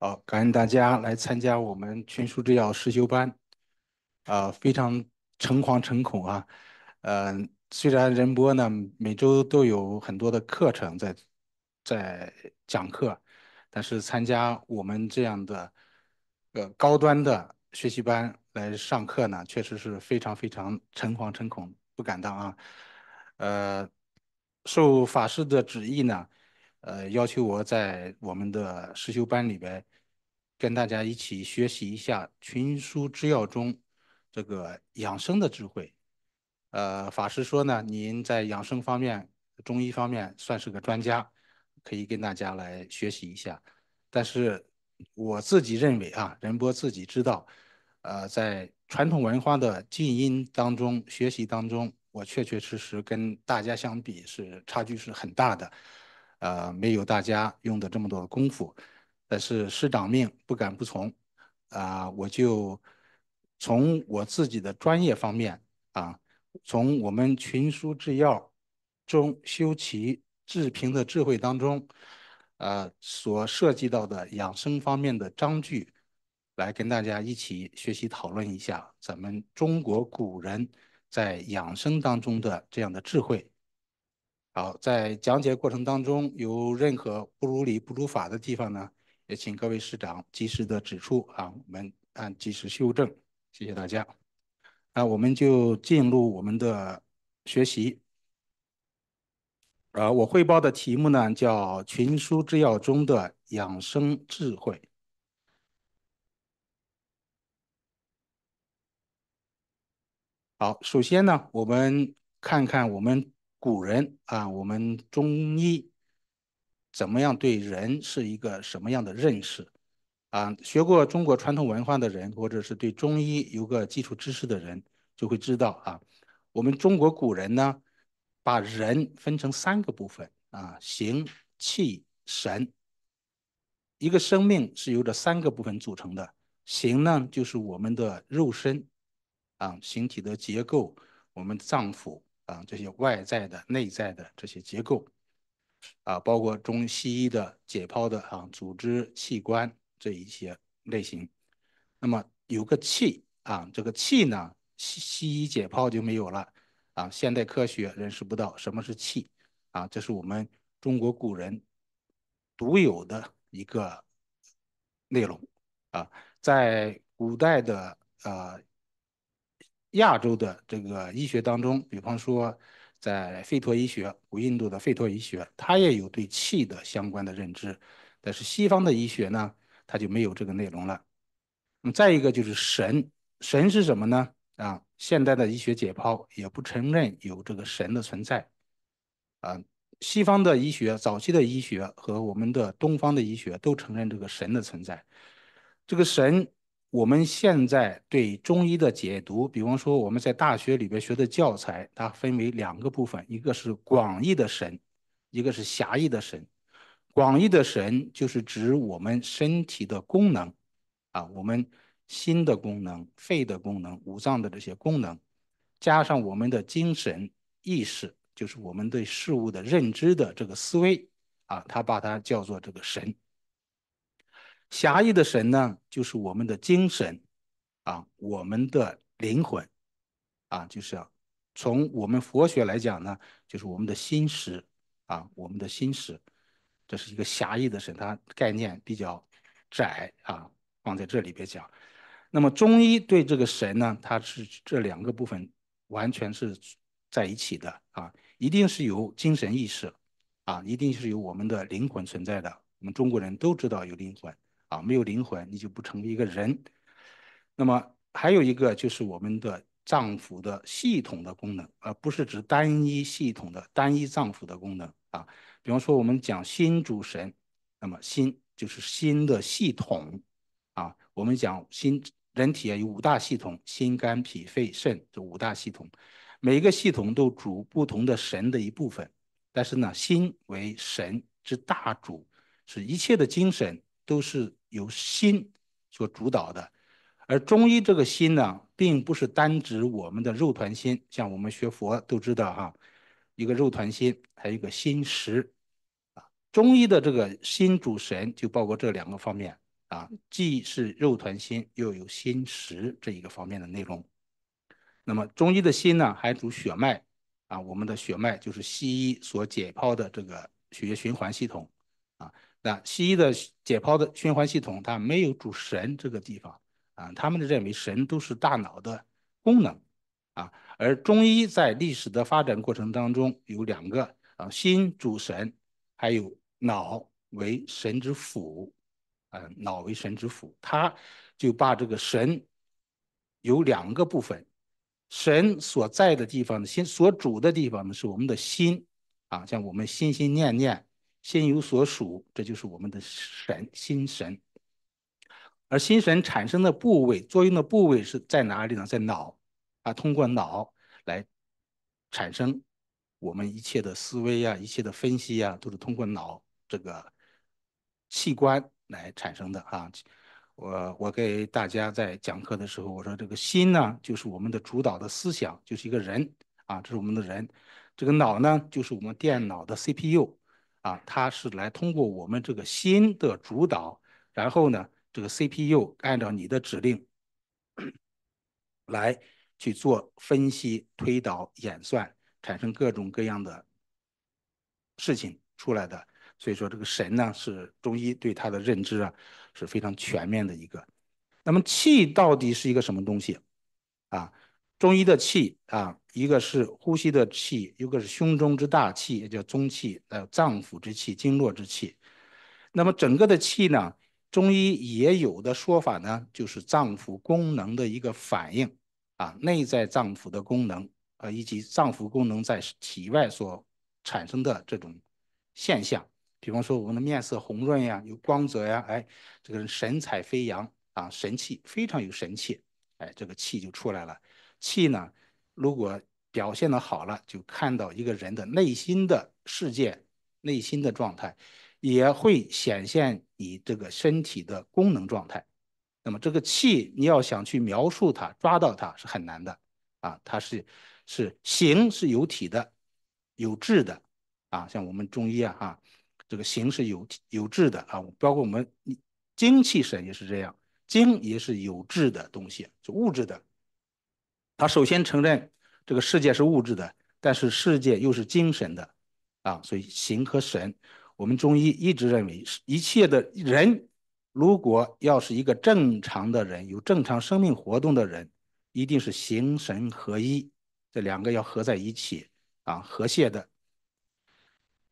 好，感恩大家来参加我们群书制药实修班，啊，非常诚惶诚恐啊，嗯，虽然仁波呢每周都有很多的课程在在讲课，但是参加我们这样的呃高端的学习班来上课呢，确实是非常非常诚惶诚恐，不敢当啊，呃，受法师的旨意呢。呃，要求我在我们的实修班里边跟大家一起学习一下群书之要中这个养生的智慧。呃，法师说呢，您在养生方面、中医方面算是个专家，可以跟大家来学习一下。但是我自己认为啊，仁波自己知道，呃，在传统文化的浸淫当中、学习当中，我确确实实跟大家相比是差距是很大的。呃，没有大家用的这么多的功夫，但是师长命不敢不从，啊，我就从我自己的专业方面啊，从我们群书治要中修齐治平的智慧当中，呃，所涉及到的养生方面的章句，来跟大家一起学习讨论一下咱们中国古人在养生当中的这样的智慧。好，在讲解过程当中有任何不如理不如法的地方呢，也请各位师长及时的指出啊，我们按及时修正。谢谢大家。那我们就进入我们的学习。呃，我汇报的题目呢叫《群书治要中的养生智慧》。好，首先呢，我们看看我们。古人啊，我们中医怎么样对人是一个什么样的认识啊？学过中国传统文化的人，或者是对中医有个基础知识的人，就会知道啊，我们中国古人呢，把人分成三个部分啊，形、气、神。一个生命是由这三个部分组成的，形呢就是我们的肉身啊，形体的结构，我们脏腑。啊，这些外在的、内在的这些结构，啊，包括中西医的解剖的啊，组织器官这一些类型。那么有个气啊，这个气呢，西西医解剖就没有了啊，现代科学认识不到什么是气啊，这是我们中国古人独有的一个内容啊，在古代的呃。亚洲的这个医学当中，比方说在吠陀医学，古印度的吠陀医学，它也有对气的相关的认知。但是西方的医学呢，它就没有这个内容了。那么再一个就是神，神是什么呢？啊，现代的医学解剖也不承认有这个神的存在。啊，西方的医学，早期的医学和我们的东方的医学都承认这个神的存在。这个神。我们现在对中医的解读，比方说我们在大学里边学的教材，它分为两个部分，一个是广义的神，一个是狭义的神。广义的神就是指我们身体的功能，啊，我们心的功能、肺的功能、五脏的这些功能，加上我们的精神意识，就是我们对事物的认知的这个思维，啊，他把它叫做这个神。狭义的神呢，就是我们的精神，啊，我们的灵魂，啊，就是从我们佛学来讲呢，就是我们的心识，啊，我们的心识，这是一个狭义的神，它概念比较窄啊，放在这里边讲。那么中医对这个神呢，它是这两个部分完全是在一起的啊，一定是有精神意识，啊，一定是有我们的灵魂存在的。我们中国人都知道有灵魂。啊，没有灵魂，你就不成为一个人。那么还有一个就是我们的脏腑的系统的功能，而不是指单一系统的单一脏腑的功能啊。比方说我们讲心主神，那么心就是心的系统啊。我们讲心，人体啊有五大系统：心、肝、脾、肺、肾这五大系统，每一个系统都主不同的神的一部分。但是呢，心为神之大主，是一切的精神都是。由心所主导的，而中医这个心呢，并不是单指我们的肉团心，像我们学佛都知道哈，一个肉团心，还有一个心识啊。中医的这个心主神，就包括这两个方面啊，既是肉团心，又有心识这一个方面的内容。那么中医的心呢，还主血脉啊，我们的血脉就是西医所解剖的这个血液循环系统。那西医的解剖的循环系统，它没有主神这个地方啊，他们认为神都是大脑的功能啊。而中医在历史的发展过程当中，有两个啊，心主神，还有脑为神之府。啊，脑为神之府，他就把这个神有两个部分，神所在的地方的心所主的地方呢，是我们的心啊，像我们心心念念，心有所属，这就是我们的神心神。而心神产生的部位、作用的部位是在哪里呢？在脑啊，通过脑来产生我们一切的思维啊、一切的分析啊，都是通过脑这个器官。来产生的啊，我我给大家在讲课的时候，我说这个心呢，就是我们的主导的思想，就是一个人啊，这是我们的人。这个脑呢，就是我们电脑的 CPU 啊，它是来通过我们这个心的主导，然后呢，这个 CPU 按照你的指令来去做分析、推导、演算，产生各种各样的事情出来的。所以说，这个神呢，是中医对他的认知啊是非常全面的一个。那么气到底是一个什么东西啊？中医的气啊，一个是呼吸的气，一个是胸中之大气，也叫中气，还有脏腑之气、经络之气。那么整个的气呢，中医也有的说法呢，就是脏腑功能的一个反应啊，内在脏腑的功能啊，以及脏腑功能在体外所产生的这种现象。比方说，我们的面色红润呀，有光泽呀，哎，这个人神采飞扬啊，神气非常有神气，哎，这个气就出来了。气呢，如果表现的好了，就看到一个人的内心的世界、内心的状态，也会显现你这个身体的功能状态。那么这个气，你要想去描述它、抓到它是很难的啊，它是是形是有体的、有质的啊，像我们中医啊，哈。这个形是有有质的啊，包括我们精气神也是这样，精也是有质的东西，是物质的。他首先承认这个世界是物质的，但是世界又是精神的啊，所以形和神，我们中医一直认为，一切的人如果要是一个正常的人，有正常生命活动的人，一定是形神合一，这两个要合在一起啊，和谐的。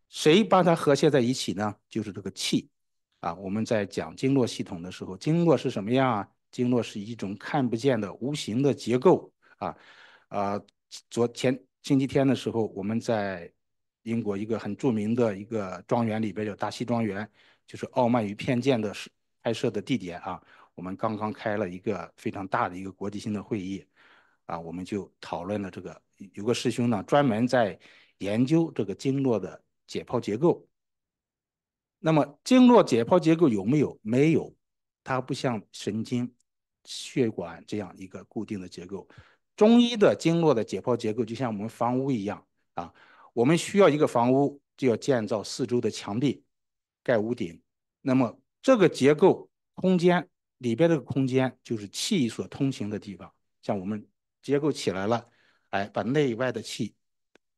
谁把它和谐在一起呢？就是这个气，啊，我们在讲经络系统的时候，经络是什么样啊？经络是一种看不见的无形的结构啊，啊，昨天星期天的时候，我们在英国一个很著名的一个庄园里边，叫大西庄园，就是《傲慢与偏见》的拍摄的地点啊。我们刚刚开了一个非常大的一个国际性的会议，啊，我们就讨论了这个，有个师兄呢，专门在研究这个经络的。解剖结构，那么经络解剖结构有没有？没有，它不像神经、血管这样一个固定的结构。中医的经络的解剖结构就像我们房屋一样啊，我们需要一个房屋，就要建造四周的墙壁，盖屋顶。那么这个结构空间里边这个空间就是气所通行的地方。像我们结构起来了，哎，把内外的气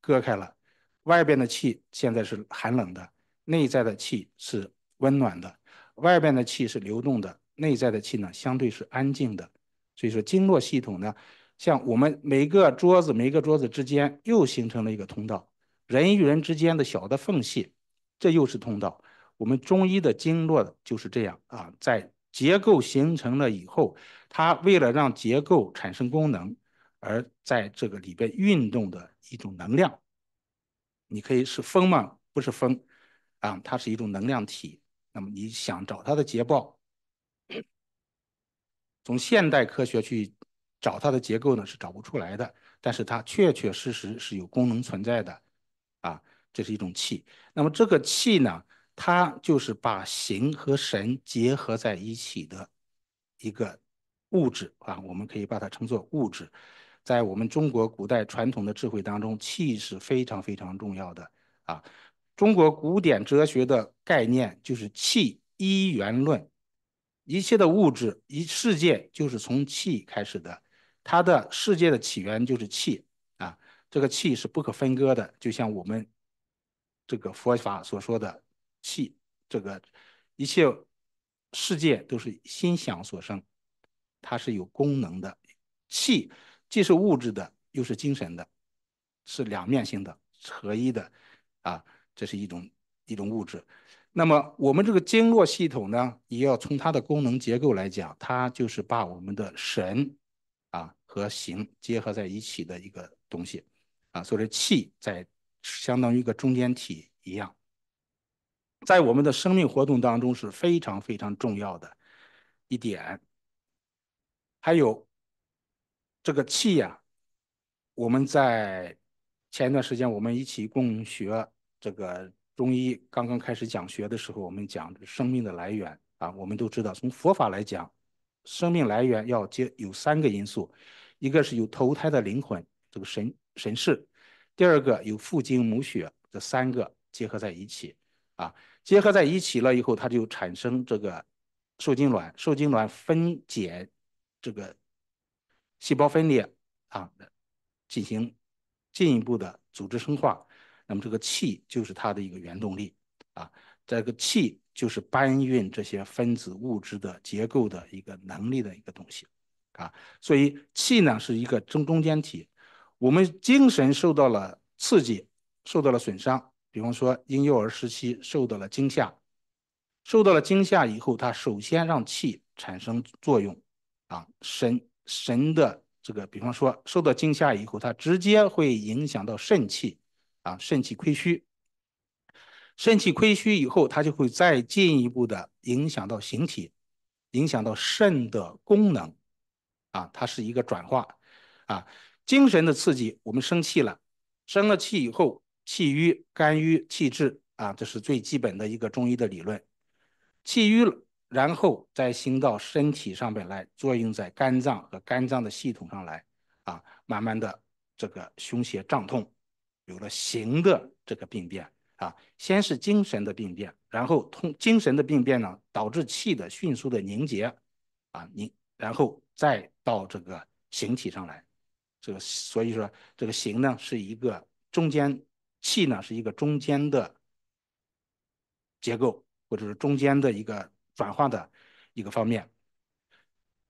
割开了。外边的气现在是寒冷的，内在的气是温暖的。外边的气是流动的，内在的气呢相对是安静的。所以说经络系统呢，像我们每个桌子每个桌子之间又形成了一个通道，人与人之间的小的缝隙，这又是通道。我们中医的经络就是这样啊，在结构形成了以后，它为了让结构产生功能，而在这个里边运动的一种能量。你可以是风吗？不是风，啊，它是一种能量体。那么你想找它的捷报，从现代科学去找它的结构呢，是找不出来的。但是它确确实实是有功能存在的，啊，这是一种气。那么这个气呢，它就是把形和神结合在一起的一个物质啊，我们可以把它称作物质。在我们中国古代传统的智慧当中，气是非常非常重要的啊。中国古典哲学的概念就是气一元论，一切的物质，一世界就是从气开始的，它的世界的起源就是气啊，这个气是不可分割的，就像我们这个佛法所说的气，这个一切世界都是心想所生，它是有功能的，气既是物质的，又是精神的，是两面性的，合一的啊，这是一种一种物质。那么我们这个经络系统呢，也要从它的功能结构来讲，它就是把我们的神和形结合在一起的一个东西啊，所以气在相当于一个中间体一样，在我们的生命活动当中是非常非常重要的一点。还有这个气呀，我们在前一段时间我们一起共学这个。中医刚刚开始讲学的时候，我们讲生命的来源啊，我们都知道，从佛法来讲，生命来源要接有三个因素，一个是有投胎的灵魂，这个神神识；第二个有父精母血，这三个结合在一起啊，结合在一起了以后，它就产生这个受精卵，受精卵分解这个细胞分裂啊，进行进一步的组织生化。那么这个气就是它的一个原动力啊，这个气就是搬运这些分子物质的结构的一个能力的一个东西啊，所以气呢是一个中中间体。我们精神受到了刺激，受到了损伤，比方说婴幼儿时期受到了惊吓，受到了惊吓以后，它首先让气产生作用啊，神神的这个，比方说受到惊吓以后，它直接会影响到肾气。啊，肾气亏虚，肾气亏虚以后，它就会再进一步的影响到形体，影响到肾的功能，啊，它是一个转化，啊，精神的刺激，我们生气了，生了气以后，气郁、肝郁、气滞，啊，这是最基本的一个中医的理论，气郁了，然后再行到身体上面来，作用在肝脏和肝脏的系统上来，啊，慢慢的这个胸胁胀痛。有了形的这个病变啊，先是精神的病变，然后通精神的病变呢，导致气的迅速的凝结啊凝，然后再到这个形体上来，这个所以说这个形呢是一个中间，气呢是一个中间的结构，或者是中间的一个转化的一个方面，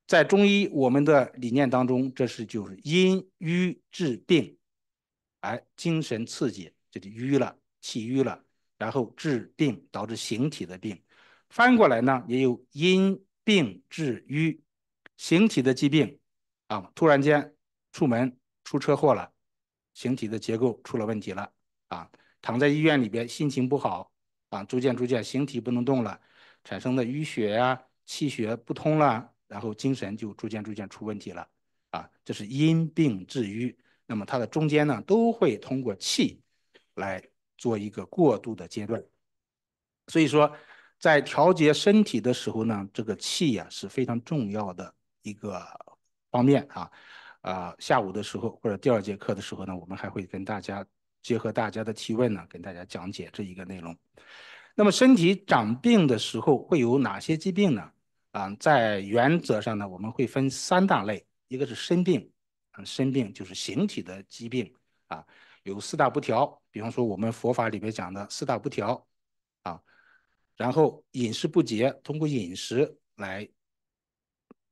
在中医我们的理念当中，这是就是阴瘀治病。哎，精神刺激，这就瘀了，气瘀了，然后治病，导致形体的病。翻过来呢，也有因病治瘀，形体的疾病啊，突然间出门出车祸了，形体的结构出了问题了啊，躺在医院里边，心情不好啊，逐渐逐渐形体不能动了，产生的淤血呀，气血不通了，然后精神就逐渐逐渐出问题了啊，这是因病治瘀。那么它的中间呢，都会通过气来做一个过渡的阶段。所以说，在调节身体的时候呢，这个气呀是非常重要的一个方面啊。啊，下午的时候或者第二节课的时候呢，我们还会跟大家结合大家的提问呢，跟大家讲解这一个内容。那么身体长病的时候会有哪些疾病呢？啊，在原则上呢，我们会分三大类，一个是身病。生病就是形体的疾病啊，有四大不调，比方说我们佛法里面讲的四大不调啊，然后饮食不节，通过饮食来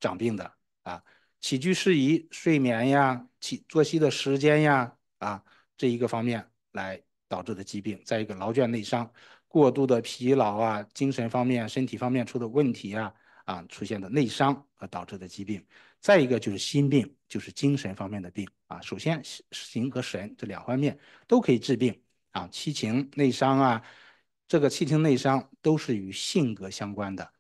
长病的啊，起居失宜，睡眠呀，起作息的时间呀啊，这一个方面来导致的疾病。再一个劳倦内伤，过度的疲劳啊，精神方面、身体方面出的问题呀啊，出现的内伤而导致的疾病。再一个就是心病，就是精神方面的病啊。首先，形和神这两方面都可以治病啊。七情内伤啊，这个七情内伤都是与性格相关的。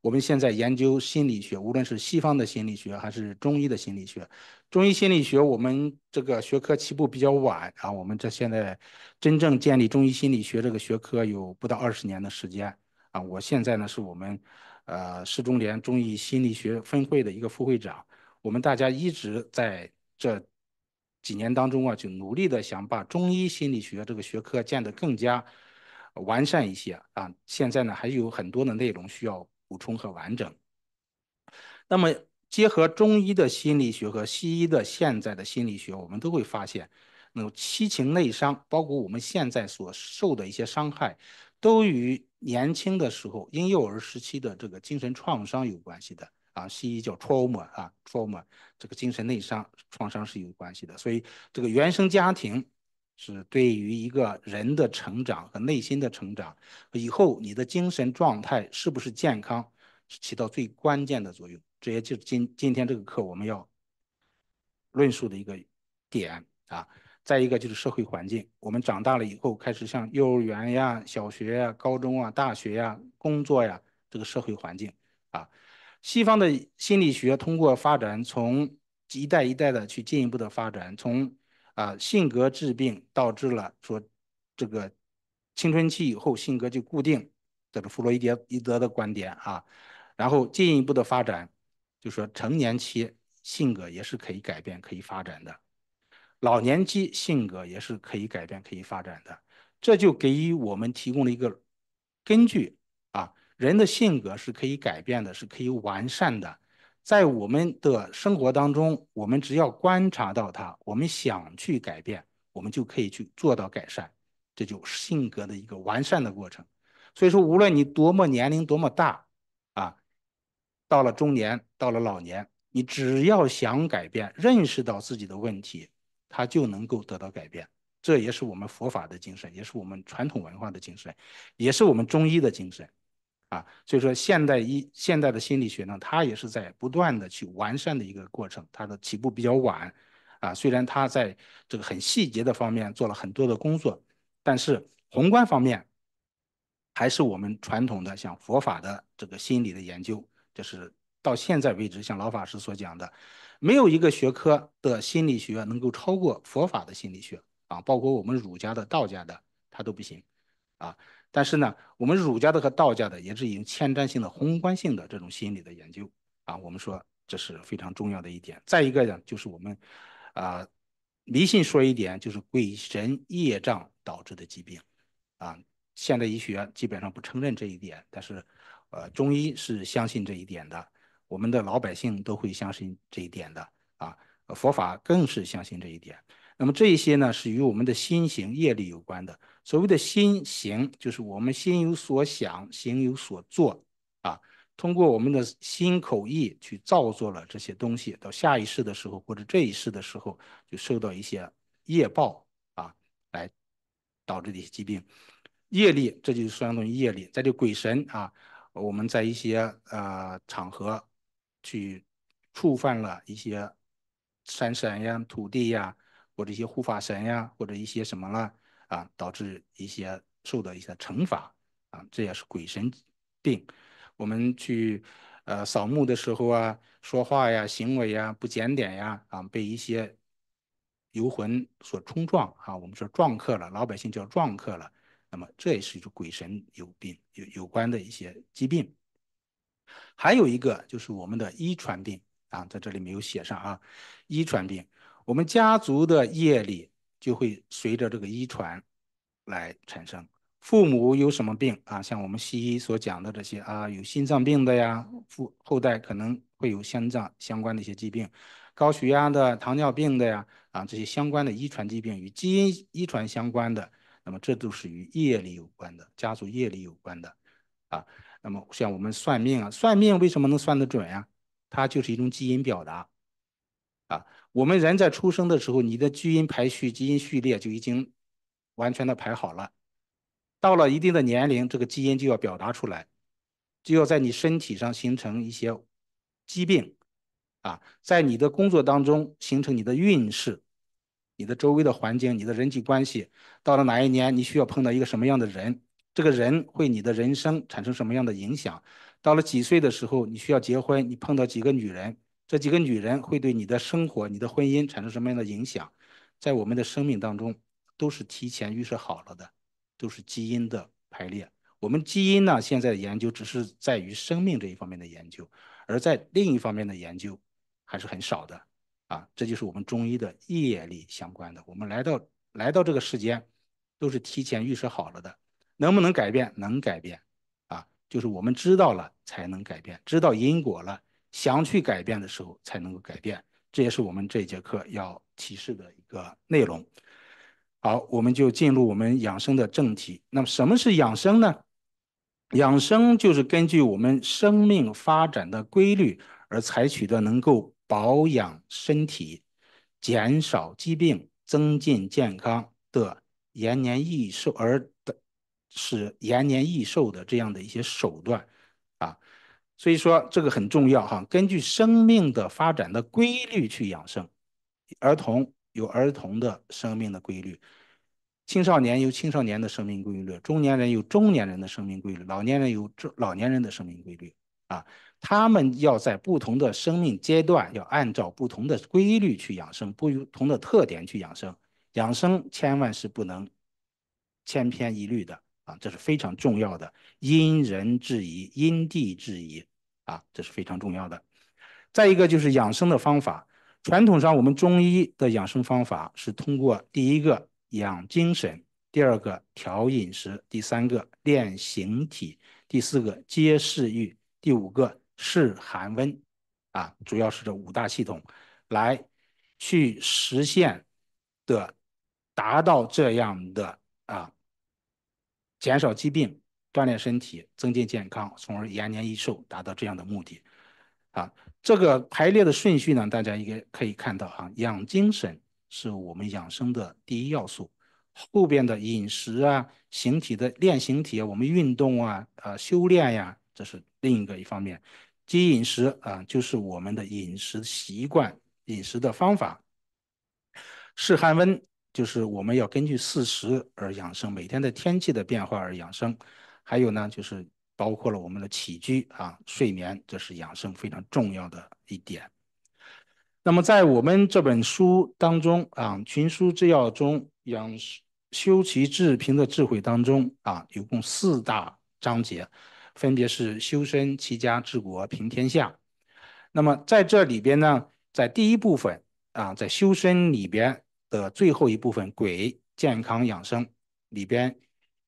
我们现在研究心理学，无论是西方的心理学还是中医的心理学，中医心理学我们这个学科起步比较晚啊。我们这现在真正建立中医心理学这个学科有不到二十年的时间啊。我现在呢是我们。呃，市中联中医心理学分会的一个副会长，我们大家一直在这几年当中啊，就努力的想把中医心理学这个学科建得更加完善一些啊。现在呢，还有很多的内容需要补充和完整那么结合中医的心理学和西医的现在的心理学，我们都会发现，那种七情内伤，包括我们现在所受的一些伤害，都与年轻的时候婴幼儿时期的这个精神创伤有关系的啊。西医叫 trauma 啊，trauma 这个精神内伤创伤是有关系的。所以这个原生家庭是对于一个人的成长和内心的成长，以后你的精神状态是不是健康，是起到最关键的作用。这也就是今今天这个课我们要论述的一个点啊。再一个就是社会环境，我们长大了以后开始像幼儿园呀、小学呀、高中啊、大学呀、工作呀，这个社会环境啊。西方的心理学通过发展，从一代一代的去进一步的发展，从啊性格致病导致了说这个青春期以后性格就固定，这是弗洛伊德伊德的观点啊。然后进一步的发展。就说成年期性格也是可以改变、可以发展的，老年期性格也是可以改变、可以发展的，这就给予我们提供了一个根据啊，人的性格是可以改变的，是可以完善的，在我们的生活当中，我们只要观察到它，我们想去改变，我们就可以去做到改善，这就是性格的一个完善的过程。所以说，无论你多么年龄多么大啊。到了中年，到了老年，你只要想改变，认识到自己的问题，他就能够得到改变。这也是我们佛法的精神，也是我们传统文化的精神，也是我们中医的精神，啊，所以说现代医现代的心理学呢，它也是在不断的去完善的一个过程。它的起步比较晚，啊，虽然它在这个很细节的方面做了很多的工作，但是宏观方面，还是我们传统的像佛法的这个心理的研究。就是到现在为止，像老法师所讲的，没有一个学科的心理学能够超过佛法的心理学啊，包括我们儒家的、道家的，它都不行啊。但是呢，我们儒家的和道家的也是有前瞻性的、宏观性的这种心理的研究啊。我们说这是非常重要的一点。再一个呢，就是我们啊迷信说一点，就是鬼神业障导致的疾病啊。现代医学基本上不承认这一点，但是。呃，中医是相信这一点的，我们的老百姓都会相信这一点的啊。佛法更是相信这一点。那么这一些呢，是与我们的心行业力有关的。所谓的心行，就是我们心有所想，行有所做啊。通过我们的心口意去造作了这些东西，到下一世的时候或者这一世的时候，就受到一些业报啊，来导致的一些疾病。业力，这就是相当于业力。在这鬼神啊。我们在一些呃场合去触犯了一些山神呀、土地呀，或者一些护法神呀，或者一些什么了啊，导致一些受到一些惩罚啊，这也是鬼神病。我们去呃扫墓的时候啊，说话呀、行为呀不检点呀啊，被一些游魂所冲撞啊，我们说撞客了，老百姓叫撞客了。那么这也是一种鬼神有病有有关的一些疾病，还有一个就是我们的遗传病啊，在这里没有写上啊。遗传病，我们家族的业力就会随着这个遗传来产生。父母有什么病啊？像我们西医所讲的这些啊，有心脏病的呀，父后代可能会有心脏相关的一些疾病，高血压的、糖尿病的呀啊，这些相关的遗传疾病与基因遗传相关的。那么这都是与业力有关的，家族业力有关的，啊，那么像我们算命啊，算命为什么能算得准呀？它就是一种基因表达，啊，我们人在出生的时候，你的基因排序、基因序列就已经完全的排好了，到了一定的年龄，这个基因就要表达出来，就要在你身体上形成一些疾病，啊，在你的工作当中形成你的运势。你的周围的环境，你的人际关系，到了哪一年，你需要碰到一个什么样的人？这个人会你的人生产生什么样的影响？到了几岁的时候，你需要结婚，你碰到几个女人，这几个女人会对你的生活、你的婚姻产生什么样的影响？在我们的生命当中，都是提前预设好了的，都是基因的排列。我们基因呢，现在的研究只是在于生命这一方面的研究，而在另一方面的研究还是很少的。啊，这就是我们中医的业力相关的。我们来到来到这个世间，都是提前预设好了的。能不能改变？能改变。啊，就是我们知道了才能改变，知道因果了，想去改变的时候才能够改变。这也是我们这节课要提示的一个内容。好，我们就进入我们养生的正题。那么，什么是养生呢？养生就是根据我们生命发展的规律而采取的，能够保养身体、减少疾病、增进健康的延年益寿而的，是延年益寿的这样的一些手段啊。所以说这个很重要哈。根据生命的发展的规律去养生，儿童。有儿童的生命的规律，青少年有青少年的生命规律，中年人有中年人的生命规律，老年人有中老年人的生命规律啊。他们要在不同的生命阶段，要按照不同的规律去养生，不同的特点去养生。养生千万是不能千篇一律的啊，这是非常重要的，因人制宜，因地制宜啊，这是非常重要的。再一个就是养生的方法。传统上，我们中医的养生方法是通过第一个养精神，第二个调饮食，第三个练形体，第四个接视域，第五个视寒温，啊，主要是这五大系统来去实现的，达到这样的啊，减少疾病，锻炼身体，增进健康，从而延年益寿，达到这样的目的，啊。这个排列的顺序呢，大家应该可以看到哈，养精神是我们养生的第一要素，后边的饮食啊、形体的练形体啊、我们运动啊、啊修炼呀，这是另一个一方面。基饮食啊，就是我们的饮食习惯、饮食的方法。适寒温就是我们要根据四时而养生，每天的天气的变化而养生。还有呢，就是。包括了我们的起居啊、睡眠，这是养生非常重要的一点。那么在我们这本书当中啊，《群书治要》中养修齐治平的智慧当中啊，有共四大章节，分别是修身、齐家、治国、平天下。那么在这里边呢，在第一部分啊，在修身里边的最后一部分“鬼健康养生”里边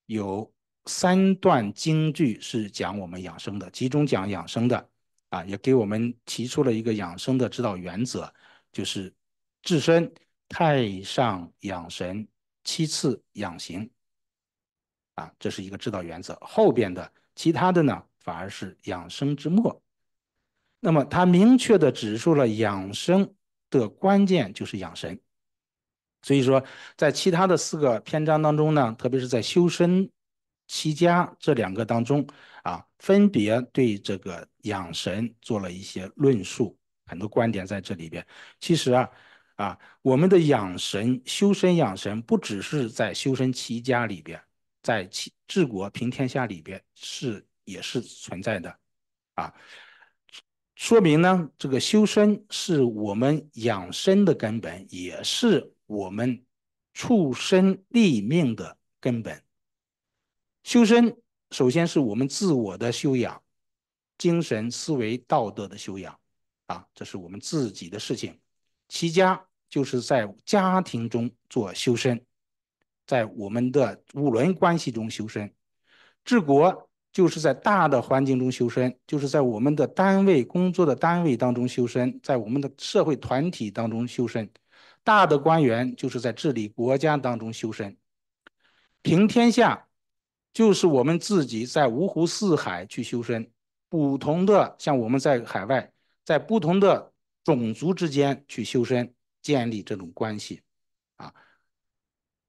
有。三段京剧是讲我们养生的，集中讲养生的啊，也给我们提出了一个养生的指导原则，就是治身太上养神，其次养形啊，这是一个指导原则。后边的其他的呢，反而是养生之末。那么他明确的指出了养生的关键就是养神，所以说在其他的四个篇章当中呢，特别是在修身。齐家这两个当中啊，分别对这个养神做了一些论述，很多观点在这里边。其实啊啊，我们的养神、修身养神，不只是在修身齐家里边，在治治国平天下里边是也是存在的啊。说明呢，这个修身是我们养生的根本，也是我们处身立命的根本。修身首先是我们自我的修养，精神、思维、道德的修养，啊，这是我们自己的事情。齐家就是在家庭中做修身，在我们的五伦关系中修身；治国就是在大的环境中修身，就是在我们的单位工作的单位当中修身，在我们的社会团体当中修身；大的官员就是在治理国家当中修身；平天下。就是我们自己在五湖四海去修身，不同的像我们在海外，在不同的种族之间去修身，建立这种关系，啊，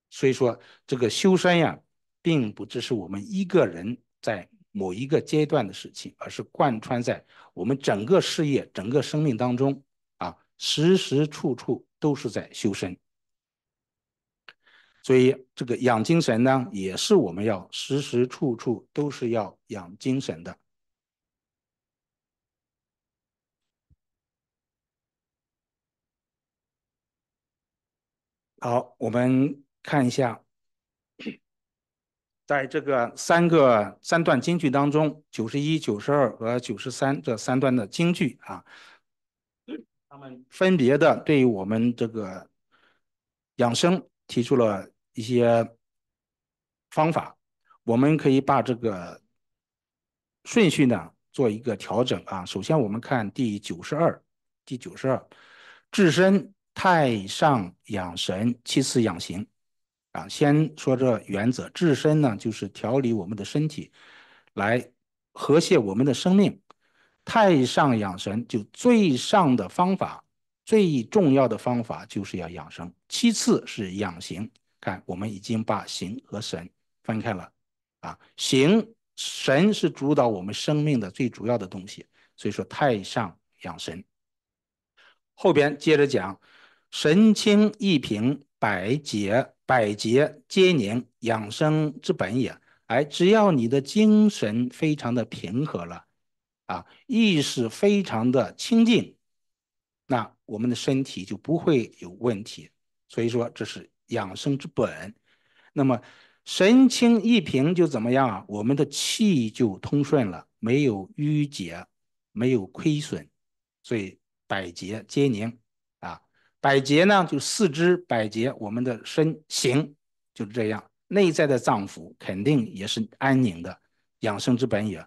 所以说这个修身呀，并不只是我们一个人在某一个阶段的事情，而是贯穿在我们整个事业、整个生命当中，啊，时时处处都是在修身。所以，这个养精神呢，也是我们要时时处处都是要养精神的。好，我们看一下，在这个三个三段京剧当中，九十一、九十二和九十三这三段的京剧啊，他们分别的对于我们这个养生。提出了一些方法，我们可以把这个顺序呢做一个调整啊。首先我们看第九十二，第九十二，治身太上养神，其次养形。啊，先说这原则，治身呢就是调理我们的身体，来和谐我们的生命。太上养神，就最上的方法，最重要的方法就是要养生。其次是养形，看我们已经把形和神分开了。啊，形神是主导我们生命的最主要的东西，所以说太上养神。后边接着讲，神清意平，百节百节皆宁，养生之本也。哎，只要你的精神非常的平和了。啊，意识非常的清净，那我们的身体就不会有问题。所以说这是养生之本。那么神清一平就怎么样啊？我们的气就通顺了，没有淤结，没有亏损，所以百节皆宁啊。百节呢，就四肢百节，我们的身形就是这样，内在的脏腑肯定也是安宁的，养生之本也。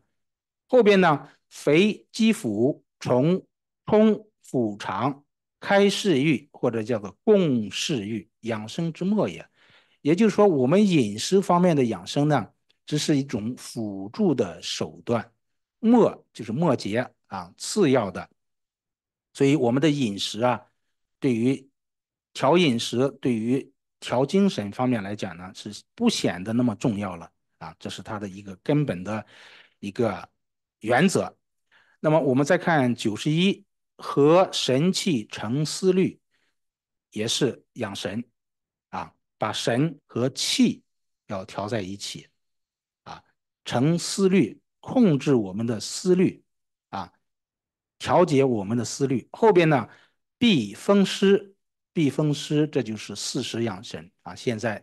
后边呢？肥肌腑，重通腹肠，开视域，或者叫做共视域，养生之末也。也就是说，我们饮食方面的养生呢，只是一种辅助的手段，末就是末节啊，次要的。所以，我们的饮食啊，对于调饮食，对于调精神方面来讲呢，是不显得那么重要了啊。这是它的一个根本的一个原则。那么我们再看九十一，和神气成思虑，也是养神，把神和气要调在一起啊，成思虑，控制我们的思虑啊，调节我们的思虑。后边呢，避风湿，避风湿，这就是四时养神啊。现在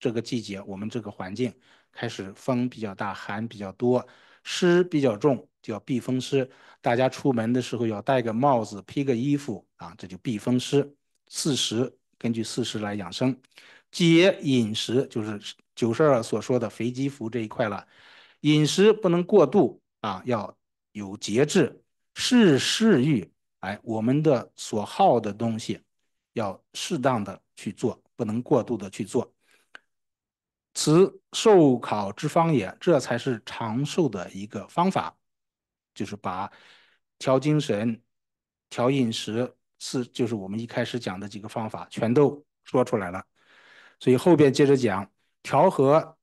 这个季节，我们这个环境开始风比较大，寒比较多，湿比较重。就要避风湿，大家出门的时候要戴个帽子，披个衣服啊，这就避风湿。四时根据四时来养生，节饮食就是九十二所说的肥肌福这一块了。饮食不能过度啊，要有节制。适适欲，哎，我们的所好的东西要适当的去做，不能过度的去做。此寿考之方也，这才是长寿的一个方法。就是把调精神、调饮食是，就是我们一开始讲的几个方法，全都说出来了。所以后边接着讲调和，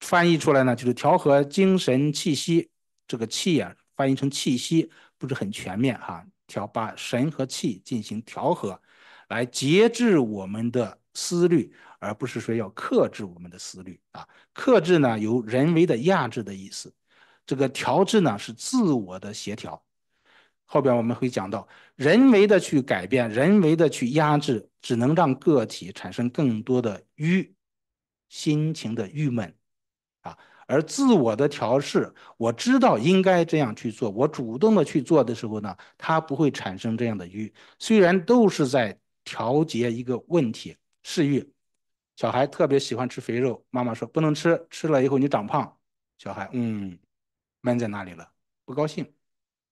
翻译出来呢，就是调和精神气息。这个气呀，翻译成气息不是很全面哈。调把神和气进行调和，来节制我们的思虑，而不是说要克制我们的思虑啊。克制呢，有人为的压制的意思。这个调制呢是自我的协调，后边我们会讲到，人为的去改变，人为的去压制，只能让个体产生更多的郁，心情的郁闷，啊，而自我的调试，我知道应该这样去做，我主动的去做的时候呢，它不会产生这样的郁，虽然都是在调节一个问题，是郁。小孩特别喜欢吃肥肉，妈妈说不能吃，吃了以后你长胖，小孩嗯。闷在那里了，不高兴，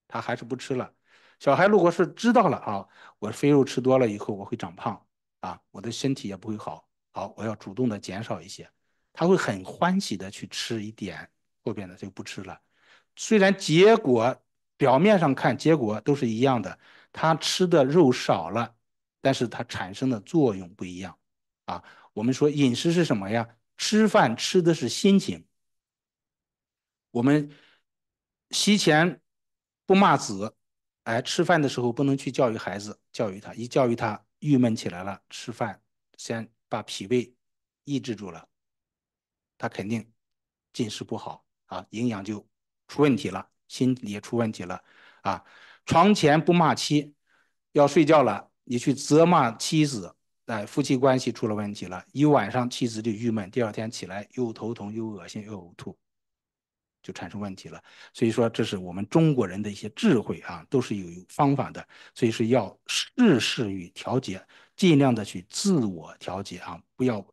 他还是不吃了。小孩如果是知道了啊，我肥肉吃多了以后我会长胖啊，我的身体也不会好，好，我要主动的减少一些，他会很欢喜的去吃一点，后边的就不吃了。虽然结果表面上看结果都是一样的，他吃的肉少了，但是他产生的作用不一样啊。我们说饮食是什么呀？吃饭吃的是心情，我们。席前不骂子，哎，吃饭的时候不能去教育孩子，教育他，一教育他郁闷起来了，吃饭先把脾胃抑制住了，他肯定进食不好啊，营养就出问题了，心理也出问题了啊。床前不骂妻，要睡觉了，你去责骂妻子，哎，夫妻关系出了问题了，一晚上妻子就郁闷，第二天起来又头痛又恶心又呕吐。就产生问题了，所以说这是我们中国人的一些智慧啊，都是有方法的，所以是要事事与调节，尽量的去自我调节啊，不要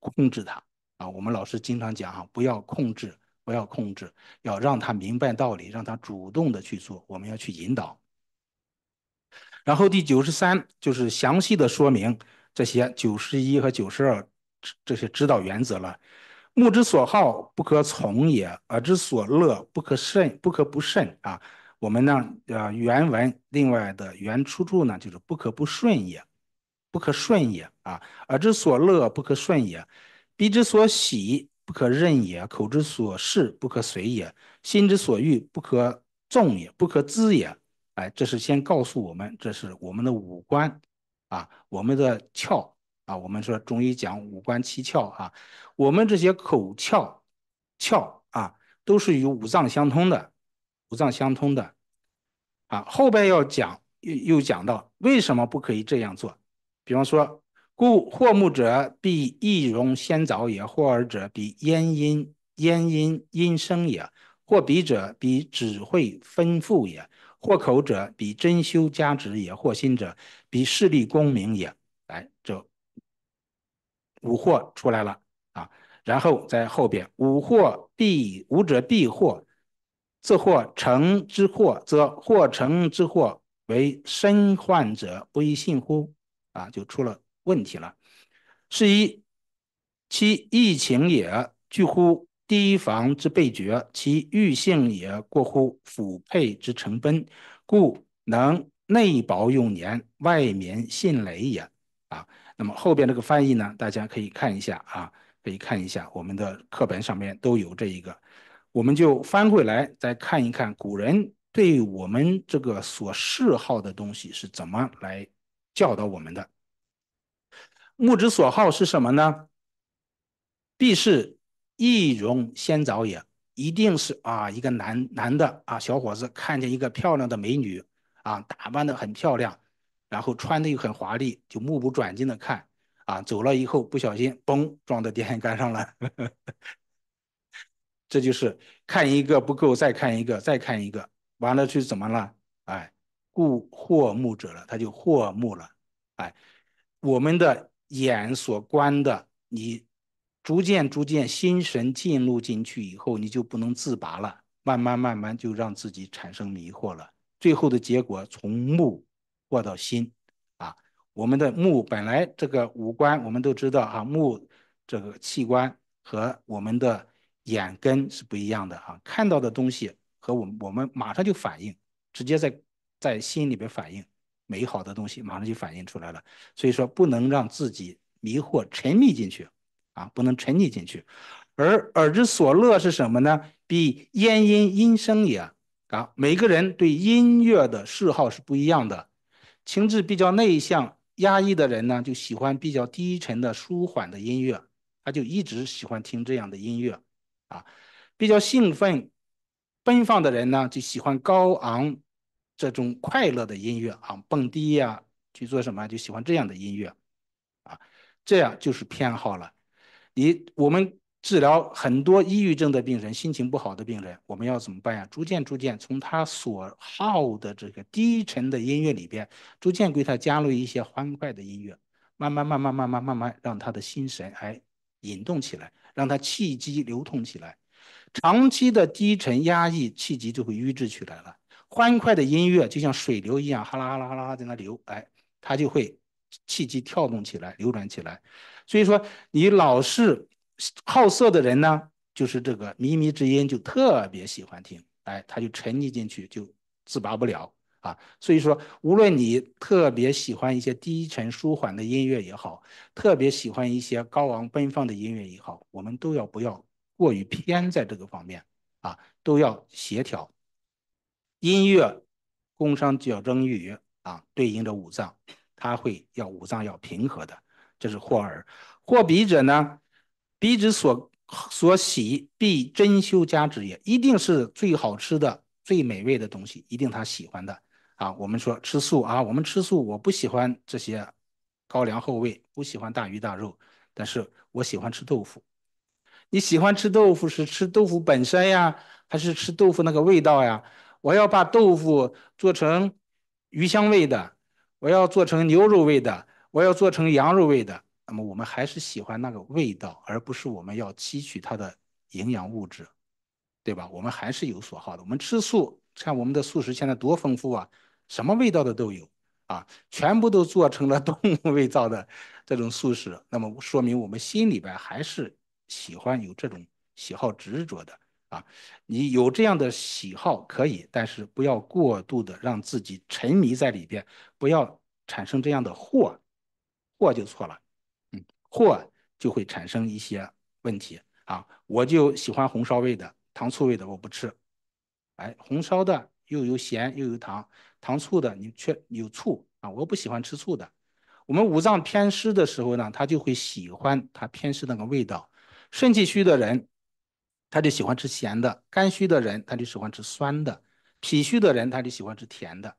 控制它啊。我们老师经常讲啊，不要控制，不要控制，要让他明白道理，让他主动的去做，我们要去引导。然后第九十三就是详细的说明这些九十一和九十二这些指导原则了。目之所好，不可从也；耳之所乐，不可慎，不可不慎啊。我们呢，呃，原文另外的原出处呢，就是不可不顺也，不可顺也啊。耳之所乐，不可顺也；鼻之所喜，不可任也；口之所视，不可随也；心之所欲，不可纵也，不可滋也。哎，这是先告诉我们，这是我们的五官啊，我们的窍啊。我们说中医讲五官七窍啊，我们这些口窍窍啊，都是与五脏相通的，五脏相通的啊。后边要讲又又讲到为什么不可以这样做，比方说，故或目者必易容先早也，或耳者必咽音咽音音声也，或鼻者必指会吩咐也。或口者，比真修加职也；或心者，比势力功名也。五惑出来了啊！然后在后边，五惑必五者必惑，自惑成之惑，则惑成之惑为身患者，不亦信乎？啊，就出了问题了。是一，其疫情也，惧乎？提防之备绝，其欲性也过乎辅配之成奔，故能内保永年，外免信累也。啊，那么后边这个翻译呢，大家可以看一下啊，可以看一下我们的课本上面都有这一个，我们就翻回来再看一看古人对我们这个所嗜好的东西是怎么来教导我们的。目之所好是什么呢？必是。易容先早也，一定是啊，一个男男的啊，小伙子看见一个漂亮的美女啊，打扮的很漂亮，然后穿的又很华丽，就目不转睛的看啊，走了以后不小心嘣撞到电线杆上了，这就是看一个不够，再看一个，再看一个，完了就怎么了？哎，故惑目者了，他就惑目了，哎，我们的眼所观的你。逐渐逐渐，心神进入进去以后，你就不能自拔了。慢慢慢慢，就让自己产生迷惑了。最后的结果，从目过到心啊。我们的目本来这个五官，我们都知道啊，目这个器官和我们的眼根是不一样的啊。看到的东西和我们我们马上就反应，直接在在心里边反应，美好的东西马上就反应出来了。所以说，不能让自己迷惑沉迷进去。啊，不能沉溺进去，而耳之所乐是什么呢？比咽音音声也啊。每个人对音乐的嗜好是不一样的。情志比较内向、压抑的人呢，就喜欢比较低沉的、舒缓的音乐，他就一直喜欢听这样的音乐啊。比较兴奋、奔放的人呢，就喜欢高昂这种快乐的音乐啊，蹦迪呀，去做什么就喜欢这样的音乐啊。这样就是偏好了。你我们治疗很多抑郁症的病人，心情不好的病人，我们要怎么办呀？逐渐逐渐从他所好的这个低沉的音乐里边，逐渐给他加入一些欢快的音乐，慢慢慢慢慢慢慢慢让他的心神哎引动起来，让他气机流通起来。长期的低沉压抑，气机就会瘀滞起来了。欢快的音乐就像水流一样，哈啦哈啦哈啦在那流，哎，它就会气机跳动起来，流转起来。所以说，你老是好色的人呢，就是这个靡靡之音就特别喜欢听，哎，他就沉溺进去，就自拔不了啊。所以说，无论你特别喜欢一些低沉舒缓的音乐也好，特别喜欢一些高昂奔放的音乐也好，我们都要不要过于偏在这个方面啊？都要协调。音乐，宫商角征羽啊，对应着五脏，它会要五脏要平和的。这是或耳，或鼻者呢？鼻之所所喜，必珍馐佳之也。一定是最好吃的、最美味的东西，一定他喜欢的啊。我们说吃素啊，我们吃素，我不喜欢这些高粱厚味，不喜欢大鱼大肉，但是我喜欢吃豆腐。你喜欢吃豆腐是吃豆腐本身呀，还是吃豆腐那个味道呀？我要把豆腐做成鱼香味的，我要做成牛肉味的。我要做成羊肉味的，那么我们还是喜欢那个味道，而不是我们要汲取它的营养物质，对吧？我们还是有所好的。我们吃素，看我们的素食现在多丰富啊，什么味道的都有啊，全部都做成了 动物味道的这种素食，那么说明我们心里边还是喜欢有这种喜好执着的啊。你有这样的喜好可以，但是不要过度的让自己沉迷在里边，不要产生这样的惑，惑就错了，或，就会产生一些问题啊。我就喜欢红烧味的。糖醋味的我不吃，哎，红烧的又有咸又有糖，糖醋的你却有醋啊，我不喜欢吃醋的。我们五脏偏湿的时候呢，他就会喜欢他偏湿那个味道。肾气虚的人，他就喜欢吃咸的；肝虚的人，他就喜欢吃酸的；脾虚的人，他就喜欢吃甜的。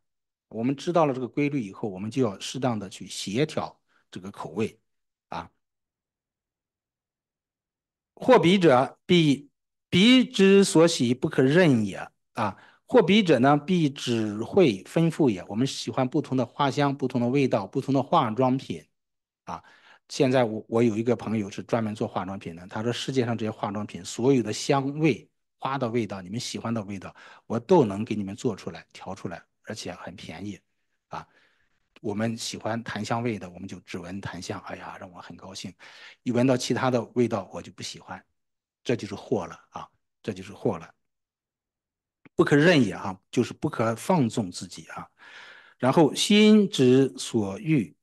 我们知道了这个规律以后，我们就要适当的去协调这个口味啊。惑鼻者必。鼻之所喜，不可任也啊！惑鼻者呢，必只会丰富也。我们喜欢不同的花香、不同的味道、不同的化妆品啊。现在我我有一个朋友是专门做化妆品的，他说世界上这些化妆品所有的香味、花的味道，你们喜欢的味道，我都能给你们做出来、调出来，而且很便宜啊。我们喜欢檀香味的，我们就只闻檀香，哎呀，让我很高兴。一闻到其他的味道，我就不喜欢。这就是祸了啊！这就是祸了，不可任也啊，就是不可放纵自己啊。然后心之所欲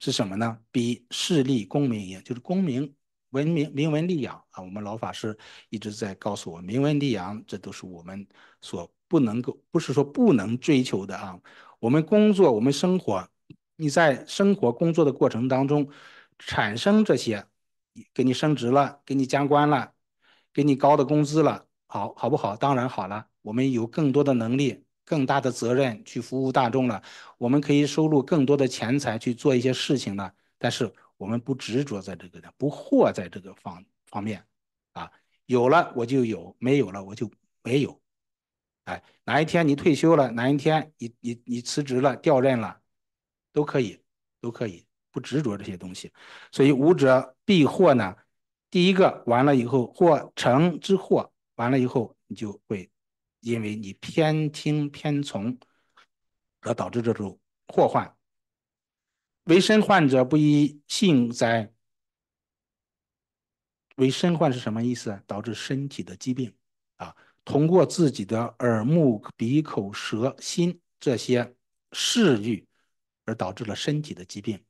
是什么呢？比势利功名也，就是功名、文明、名闻利养啊。我们老法师一直在告诉我，名闻利养，这都是我们所不能够，不是说不能追求的啊。我们工作，我们生活，你在生活工作的过程当中产生这些，给你升职了，给你加官了。给你高的工资了，好好不好？当然好了。我们有更多的能力、更大的责任去服务大众了。我们可以收入更多的钱财去做一些事情了。但是我们不执着在这个的，不惑在这个方方面啊。有了我就有，没有了我就没有。哎，哪一天你退休了，哪一天你你你辞职了、调任了，都可以，都可以，不执着这些东西。所以无者必惑呢。第一个完了以后，或成之祸完了以后，你就会因为你偏听偏从而导致这种祸患。为身患者不以幸哉？为身患是什么意思？导致身体的疾病，通过自己的耳目鼻口舌心这些视欲而导致了身体的疾病，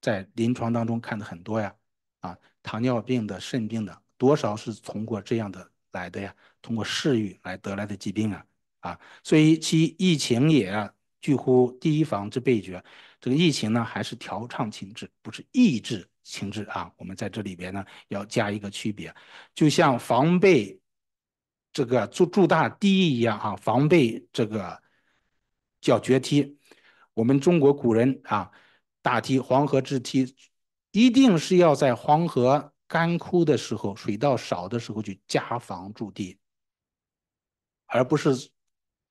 在临床当中看的很多呀。啊，糖尿病的、肾病的，多少是通过这样的来的呀？通过视欲来得来的疾病啊！啊，所以其疫情也具乎提防之备决。这个疫情呢，还是调畅情志，不是抑制情志啊。我们在这里边呢，要加一个区别，就像防备这个筑筑大堤一样啊，防备这个叫决堤。我们中国古人啊，大堤黄河之堤。一定是要在黄河干枯的时候、水稻少的时候去加防筑堤，而不是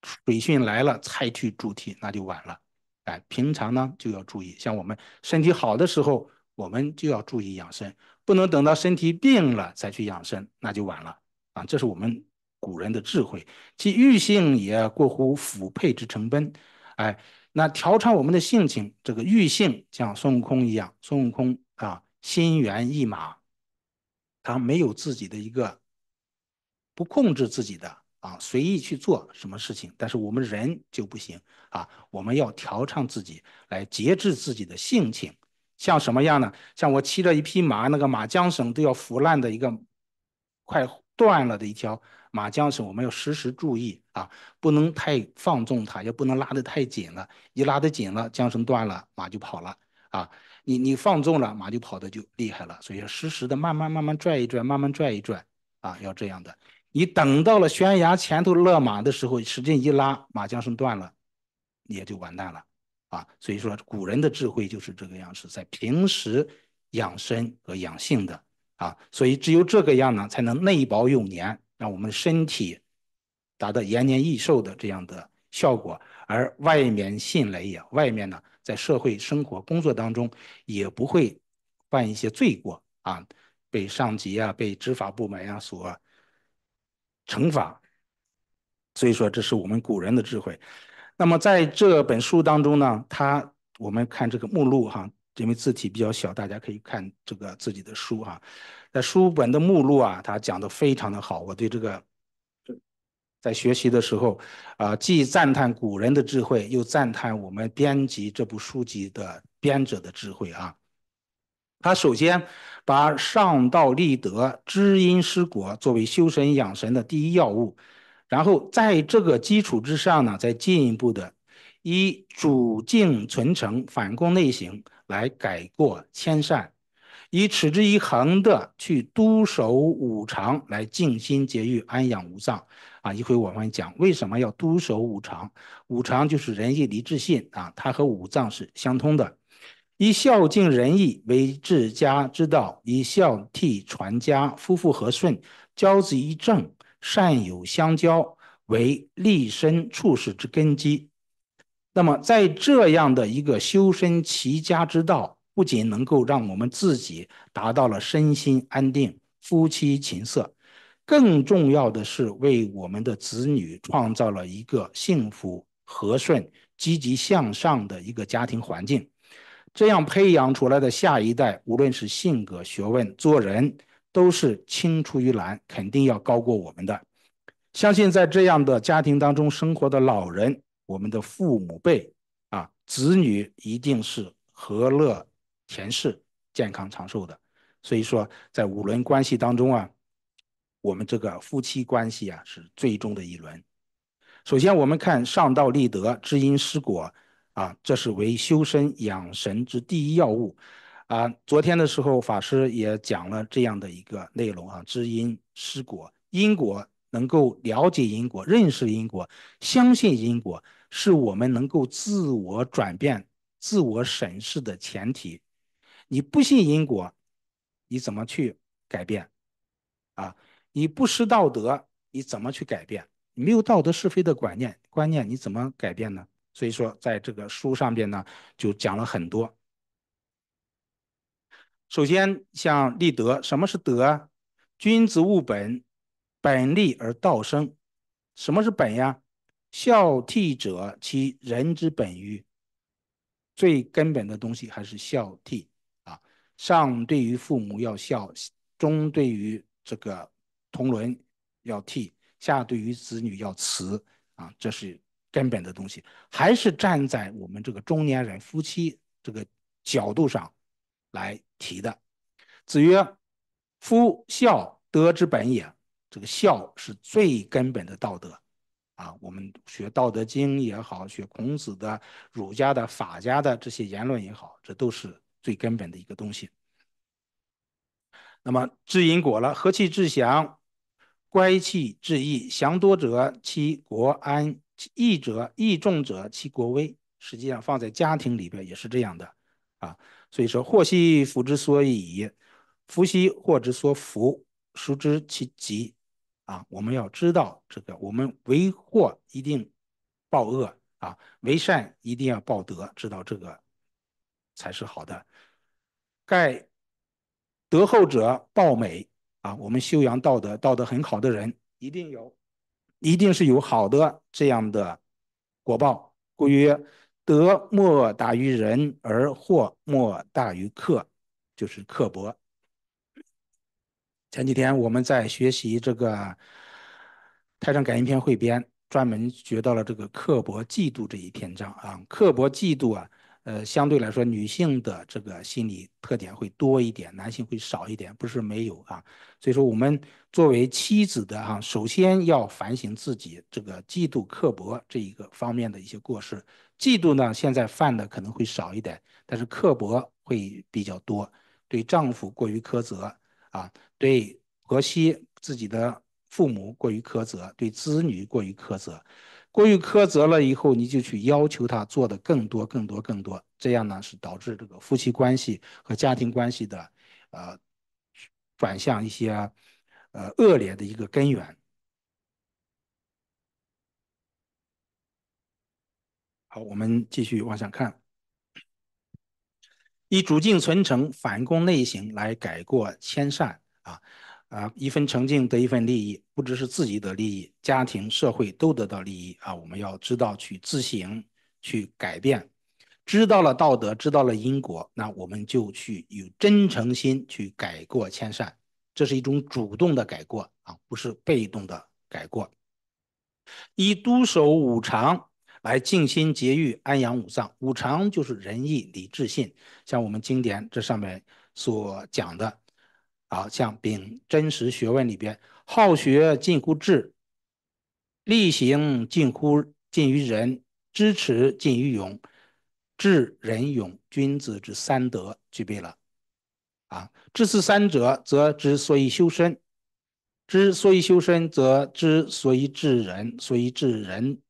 水汛来了才去筑堤，那就晚了。哎，平常呢就要注意，像我们身体好的时候，我们就要注意养生，不能等到身体病了才去养生，那就晚了啊！这是我们古人的智慧。其欲性也过乎辅配之成本，哎，那调畅我们的性情，这个欲性像孙悟空一样，孙悟空。啊，心猿意马，他没有自己的一个不控制自己的啊，随意去做什么事情。但是我们人就不行啊，我们要调畅自己，来节制自己的性情。像什么样呢？像我骑着一匹马，那个马缰绳都要腐烂的一个快断了的一条马缰绳，我们要时时注意啊，不能太放纵它，也不能拉得太紧了。一拉得紧了，缰绳断了，马就跑了啊。你你放纵了，马就跑的就厉害了，所以要时时的慢慢慢慢拽一拽，慢慢拽一拽，啊，要这样的。你等到了悬崖前头勒马的时候，使劲一拉，马缰绳断了，也就完蛋了，啊。所以说古人的智慧就是这个样式，在平时养生和养性的，啊，所以只有这个样呢，才能内保永年，让我们身体达到延年益寿的这样的效果，而外面信雷也，外面呢。在社会生活、工作当中，也不会犯一些罪过啊，被上级啊、被执法部门啊所惩罚。所以说，这是我们古人的智慧。那么在这本书当中呢，它我们看这个目录哈，因为字体比较小，大家可以看这个自己的书哈。在书本的目录啊，它讲的非常的好。我对这个在学习的时候啊，既赞叹古人的智慧，又赞叹我们编辑这部书籍的编者的智慧啊。他首先把上道立德、知因施果作为修身养神的第一要务。然后在这个基础之上呢，再进一步的以主静存诚、反躬内省来改过迁善，以持之以恒的去督守五常来静心节欲、安养五脏。啊，一会我们讲为什么要督守五常？五常就是仁义礼智信啊，它和五脏是相通的。以孝敬仁义为治家之道，以孝悌传家、夫妇和顺、教子以正。善友相交为立身处世之根基。那么，在这样的一个修身齐家之道，不仅能够让我们自己达到了身心安定、夫妻琴瑟，更重要的是为我们的子女创造了一个幸福、和顺、积极向上的一个家庭环境。这样培养出来的下一代，无论是性格、学问、做人。都是青出于蓝，肯定要高过我们的。相信在这样的家庭当中生活的老人，我们的父母辈啊，子女一定是和乐甜适、健康长寿的。所以说，在五伦关系当中啊，我们这个夫妻关系啊是最终的一轮。首先，我们看上道立德、知因施果啊，这是为修身养神之第一要务。啊，昨天的时候法师也讲了这样的一个内容啊，知因施果，因果能够了解因果、认识因果、相信因果，是我们能够自我转变、自我审视的前提。你不信因果，你怎么去改变？啊，你不识道德，你怎么去改变？没有道德是非的观念，观念你怎么改变呢？所以说，在这个书上边呢，就讲了很多。首先，像立德，什么是德？君子务本，本立而道生。什么是本呀？孝悌者，其人之本于。最根本的东西还是孝悌啊。上对于父母要孝，中对于这个同伦要悌，下对于子女要慈啊。这是根本的东西，还是站在我们这个中年人夫妻这个角度上。来提的，子曰：“夫孝，德之本也。”这个孝是最根本的道德啊。我们学《道德经》也好，学孔子的、儒家的、法家的这些言论也好，这都是最根本的一个东西。那么知因果了，和气致祥，乖气致义，祥多者其国安，义者义重者其国威。实际上放在家庭里边也是这样的啊。所以说，祸兮福之所以，福兮祸之所伏，孰知其极？啊，我们要知道这个，我们为祸一定报恶啊，为善一定要报德，知道这个才是好的。盖德厚者报美啊，我们修养道德，道德很好的人，一定有，一定是有好的这样的果报。故曰。德莫大于仁，而祸莫大于刻，就是刻薄。前几天我们在学习这个《太上感应篇汇编》，专门学到了这个刻薄嫉妒这一篇章啊。刻薄嫉妒啊，呃，相对来说女性的这个心理特点会多一点，男性会少一点，不是没有啊。所以说，我们作为妻子的哈，首先要反省自己这个嫉妒、刻薄这一个方面的一些过失。嫉妒呢，现在犯的可能会少一点，但是刻薄会比较多。对丈夫过于苛责啊，对婆媳自己的父母过于苛责，对子女过于苛责，过于苛责了以后，你就去要求他做的更多、更多、更多，这样呢是导致这个夫妻关系和家庭关系的呃转向一些呃恶劣的一个根源。好，我们继续往下看，以主敬存诚、反躬内省来改过迁善啊。啊，一分诚敬得一份利益，不只是自己的利益，家庭、社会都得到利益啊！我们要知道去自省、去改变，知道了道德，知道了因果，那我们就去有真诚心去改过迁善，这是一种主动的改过啊，不是被动的改过。以督守五常来静心节欲、安养五脏。五常就是仁义礼智信，像我们经典这上面所讲的。啊，像丙真实学问里边，好学近乎智，力行近乎近于仁，知耻近于勇，智仁勇君子之三德具备了。啊，知此三者，则之所以修身；之所以修身，则之所以治人；所以治人，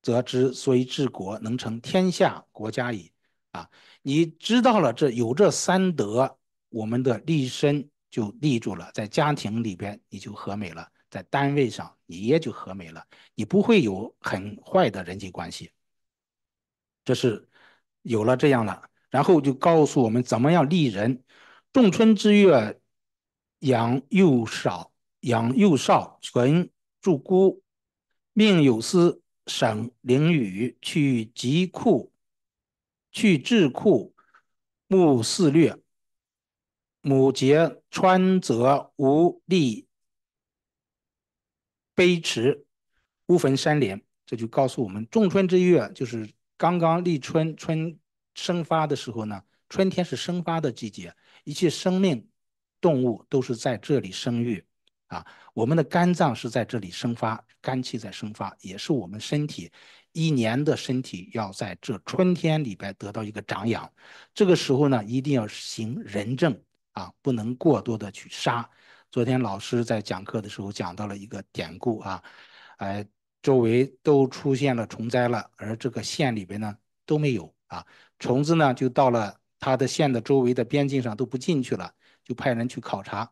则之所以治国，能成天下国家矣。啊，你知道了这有这三德，我们的立身。就立住了，在家庭里边你就和美了，在单位上你也就和美了，你不会有很坏的人际关系。这是有了这样了，然后就告诉我们怎么样立人。仲春之月，养幼少，养幼少，存助孤，命有司，省凌雨，去疾库，去智库，目肆略。母节川泽无力悲池，乌坟山连。这就告诉我们，仲春之月就是刚刚立春，春生发的时候呢。春天是生发的季节，一切生命动物都是在这里生育啊。我们的肝脏是在这里生发，肝气在生发，也是我们身体一年的身体要在这春天里边得到一个长养。这个时候呢，一定要行仁政。啊，不能过多的去杀。昨天老师在讲课的时候讲到了一个典故啊，哎，周围都出现了虫灾了，而这个县里边呢都没有啊，虫子呢就到了他的县的周围的边境上都不进去了，就派人去考察，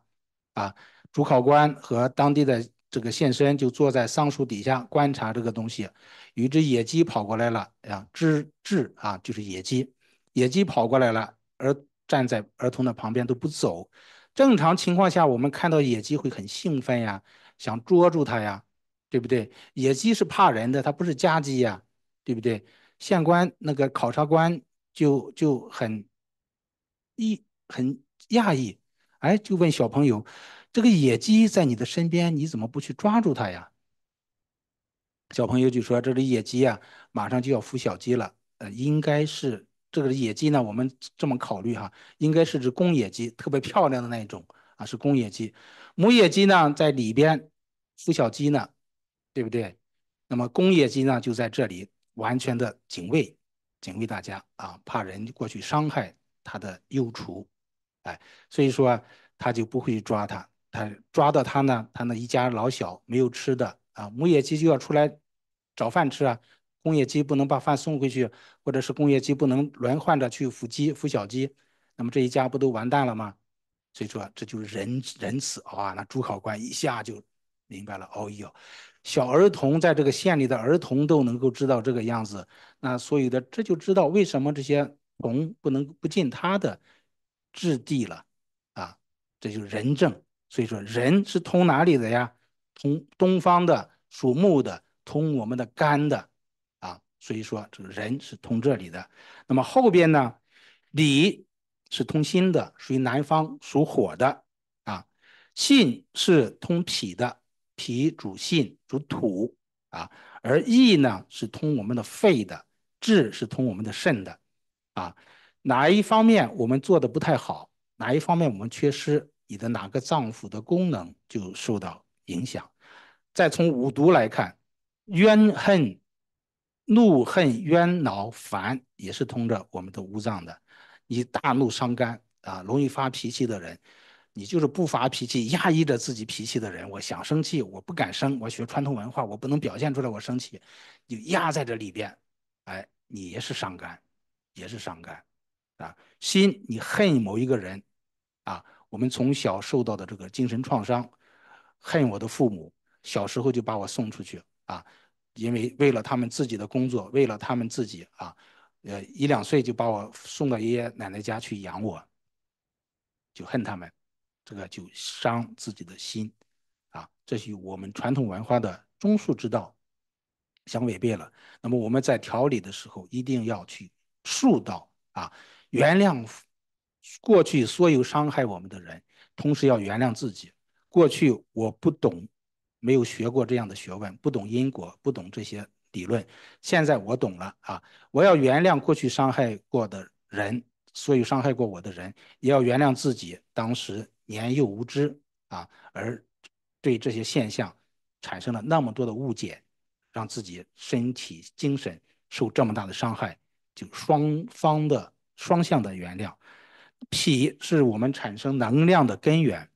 啊，主考官和当地的这个县绅就坐在桑树底下观察这个东西，有一只野鸡跑过来了，啊，吱吱啊，就是野鸡，野鸡跑过来了，而。站在儿童的旁边都不走。正常情况下，我们看到野鸡会很兴奋呀，想捉住它呀，对不对？野鸡是怕人的，它不是家鸡呀，对不对？县官那个考察官就就很异很讶异，哎，就问小朋友：“这个野鸡在你的身边，你怎么不去抓住它呀？”小朋友就说：“这只野鸡啊，马上就要孵小鸡了，呃，应该是。”这个野鸡呢，我们这么考虑哈，应该是指公野鸡，特别漂亮的那一种啊，是公野鸡。母野鸡呢在里边孵小鸡呢，对不对？那么公野鸡呢就在这里完全的警卫，警卫大家啊，怕人过去伤害它的幼雏，哎，所以说他就不会抓它。他抓到它呢，他那一家老小没有吃的啊，母野鸡就要出来找饭吃啊。工业鸡不能把饭送回去，或者是工业鸡不能轮换着去孵鸡、孵小鸡，那么这一家不都完蛋了吗？所以说这就是仁仁慈啊！那主考官一下就明白了，哦哟，小儿童在这个县里的儿童都能够知道这个样子，那所有的这就知道为什么这些虫不能不进他的质地了啊！这就是仁政。所以说仁是通哪里的呀？通东方的，属木的，通我们的肝的。所以说，这个人是通这里的。那么后边呢，理是通心的，属于南方，属火的啊。信是通脾的，脾主信，主土啊。而意呢是通我们的肺的，志是通我们的肾的啊。哪一方面我们做的不太好，哪一方面我们缺失，你的哪个脏腑的功能就受到影响。再从五毒来看，冤恨。怒恨冤恼烦也是通着我们的五脏的。你大怒伤肝啊，容易发脾气的人，你就是不发脾气，压抑着自己脾气的人。我想生气，我不敢生。我学传统文化，我不能表现出来我生气，就压在这里边。哎，你也是伤肝，也是伤肝啊。心，你恨某一个人啊，我们从小受到的这个精神创伤，恨我的父母，小时候就把我送出去啊。因为为了他们自己的工作，为了他们自己啊，呃，一两岁就把我送到爷爷奶奶家去养我，就恨他们，这个就伤自己的心啊，这是我们传统文化的中恕之道相违背了。那么我们在调理的时候，一定要去恕道啊，原谅过去所有伤害我们的人，同时要原谅自己。过去我不懂，没有学过这样的学问，不懂因果，不懂这些理论。现在我懂了啊，我要原谅过去伤害过的人，所有伤害过我的人，也要原谅自己当时。年幼无知啊，而对这些现象产生了那么多的误解，让自己身体、精神受这么大的伤害，就双方的双向的原谅。脾是我们产生能量的根源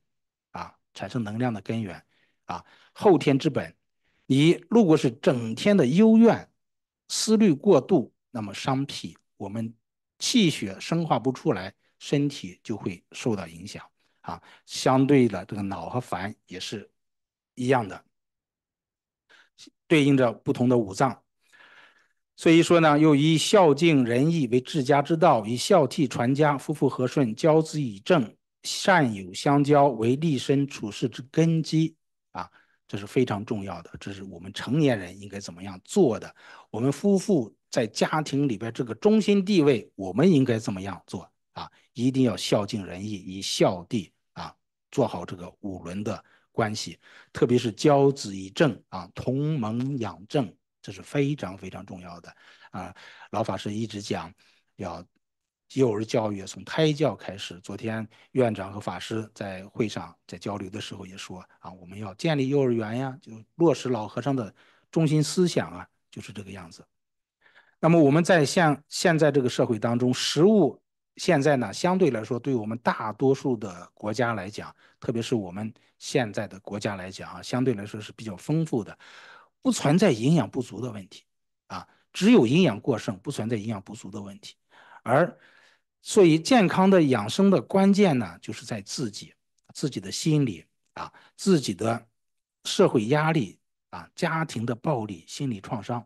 啊，产生能量的根源啊，后天之本。你如果是整天的幽怨、思虑过度，那么伤脾，我们气血生化不出来，身体就会受到影响。啊，相对的这个脑和烦也是一样的，对应着不同的五脏。所以说呢，又以孝敬仁义为治家之道，以孝悌传家、夫妇和顺、教子以正、善友相交为立身处世之根基，这是非常重要的。这是我们成年人应该怎么样做的？我们夫妇在家庭里边这个中心地位，我们应该怎么样做啊？一定要孝敬仁义，以孝弟啊。做好这个五伦的关系，特别是教子以正啊，同盟养正，这是非常非常重要的啊。老法师一直讲，要幼儿教育从胎教开始。昨天院长和法师在会上在交流的时候也说啊，我们要建立幼儿园呀，就落实老和尚的中心思想啊，就是这个样子。那么我们在现现在这个社会当中，食物。现在呢，相对来说，对我们大多数的国家来讲，特别是我们现在的国家来讲啊，相对来说是比较丰富的，不存在营养不足的问题啊，只有营养过剩，不存在营养不足的问题。而所以，健康的养生的关键呢，就是在自己自己的心理啊，自己的社会压力啊，家庭的暴力、心理创伤。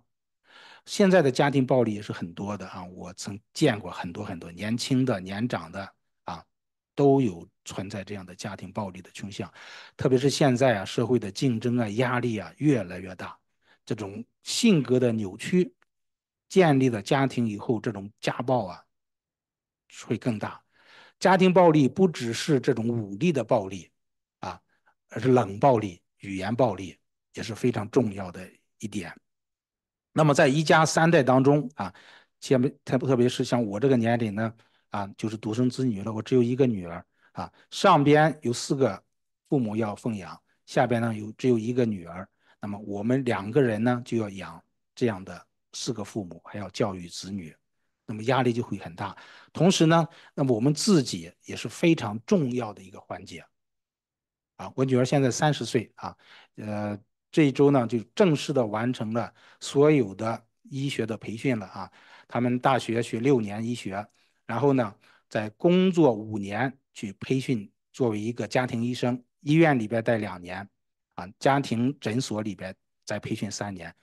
现在的家庭暴力也是很多的啊，我曾见过很多很多年轻的、年长的啊，都有存在这样的家庭暴力的倾向。特别是现在啊，社会的竞争啊、压力啊越来越大，这种性格的扭曲，建立了家庭以后，这种家暴啊会更大。家庭暴力不只是这种武力的暴力啊，而是冷暴力、语言暴力也是非常重要的一点。那么在一家三代当中啊，特别特特别是像我这个年龄呢啊，就是独生子女了，我只有一个女儿啊，上边有四个父母要奉养，下边呢有只有一个女儿，那么我们两个人呢就要养这样的四个父母，还要教育子女，那么压力就会很大。同时呢，那么我们自己也是非常重要的一个环节啊，我女儿现在三十岁啊，呃。这一周呢，就正式的完成了所有的医学的培训了啊。他们大学学六年医学，然后呢，在工作五年去培训，作为一个家庭医生，医院里边待两年，啊，家庭诊所里边再培训三年，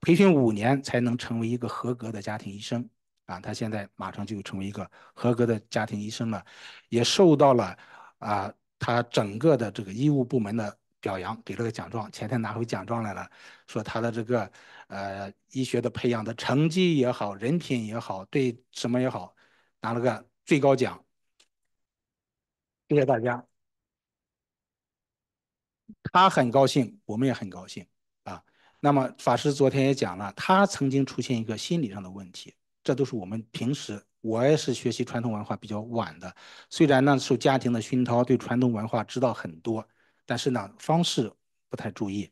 培训五年才能成为一个合格的家庭医生啊。他现在马上就成为一个合格的家庭医生了，也受到了啊，他整个的这个医务部门的。表扬给了个奖状，前天拿回奖状来了，说他的这个呃医学的培养的成绩也好，人品也好，对什么也好，拿了个最高奖。谢谢大家，他很高兴，我们也很高兴啊。那么法师昨天也讲了，他曾经出现一个心理上的问题，这都是我们平时我也是学习传统文化比较晚的，虽然呢受家庭的熏陶，对传统文化知道很多。但是呢，方式不太注意，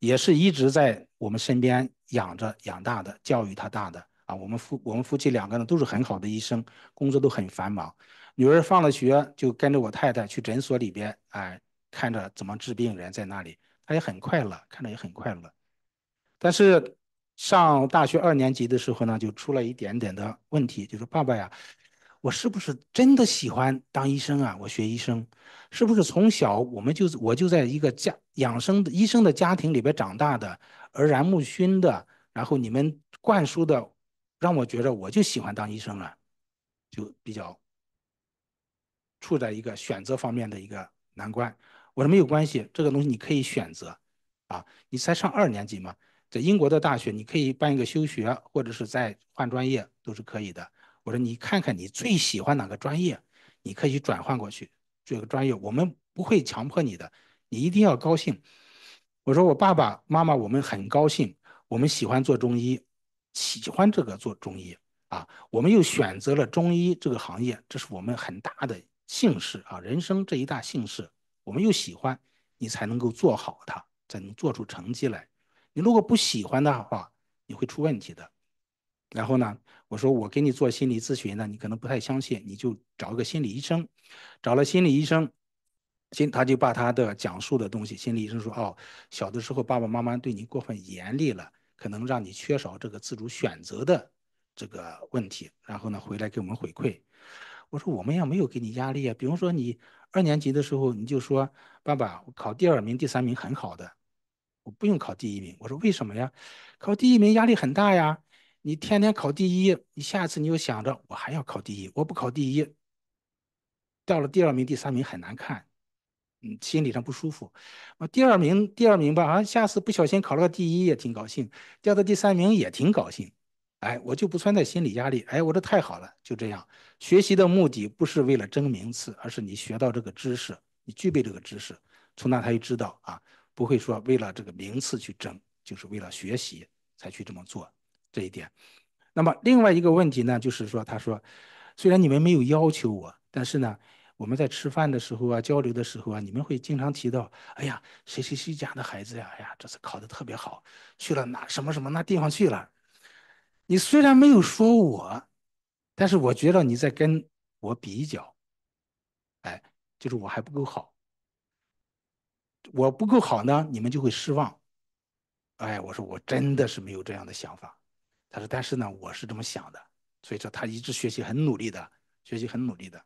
也是一直在我们身边养着养大的，教育他大的啊。我们夫我们夫妻两个呢都是很好的医生，工作都很繁忙。女儿放了学就跟着我太太去诊所里边，哎，看着怎么治病人在那里，她也很快乐，看着也很快乐。但是上大学二年级的时候呢，就出了一点点的问题，就说爸爸呀。我是不是真的喜欢当医生啊？我学医生，是不是从小我们就我就在一个家养生的医生的家庭里边长大的，耳然目熏的，然后你们灌输的，让我觉得我就喜欢当医生了，就比较处在一个选择方面的一个难关。我说没有关系，这个东西你可以选择，啊，你才上二年级嘛，在英国的大学你可以办一个休学，或者是再换专业都是可以的。我说你看看你最喜欢哪个专业，你可以转换过去这个专业，我们不会强迫你的，你一定要高兴。我说我爸爸妈妈我们很高兴，我们喜欢做中医，喜欢这个做中医啊，我们又选择了中医这个行业，这是我们很大的幸事啊，人生这一大幸事，我们又喜欢，你才能够做好它，才能做出成绩来。你如果不喜欢的话，你会出问题的。然后呢，我说我给你做心理咨询呢，你可能不太相信，你就找一个心理医生，找了心理医生，心他就把他的讲述的东西，心理医生说，哦，小的时候爸爸妈妈对你过分严厉了，可能让你缺少这个自主选择的这个问题。然后呢，回来给我们回馈。我说我们也没有给你压力啊，比方说你二年级的时候，你就说爸爸考第二名、第三名很好的，我不用考第一名。我说为什么呀？考第一名压力很大呀。你天天考第一，你下次你又想着我还要考第一，我不考第一，到了第二名、第三名很难看，嗯，心理上不舒服。啊，第二名，第二名吧，啊，下次不小心考了个第一也挺高兴，掉到第三名也挺高兴，哎，我就不存在心理压力，哎，我这太好了，就这样。学习的目的不是为了争名次，而是你学到这个知识，你具备这个知识，从那他就知道啊，不会说为了这个名次去争，就是为了学习才去这么做。这一点，那么另外一个问题呢，就是说，他说，虽然你们没有要求我，但是呢，我们在吃饭的时候啊，交流的时候啊，你们会经常提到，哎呀，谁谁谁家的孩子呀，哎呀，这次考的特别好，去了哪什么什么那地方去了。你虽然没有说我，但是我觉得你在跟我比较，哎，就是我还不够好，我不够好呢，你们就会失望。哎，我说我真的是没有这样的想法。他说：“但是呢，我是这么想的，所以说他一直学习很努力的，学习很努力的，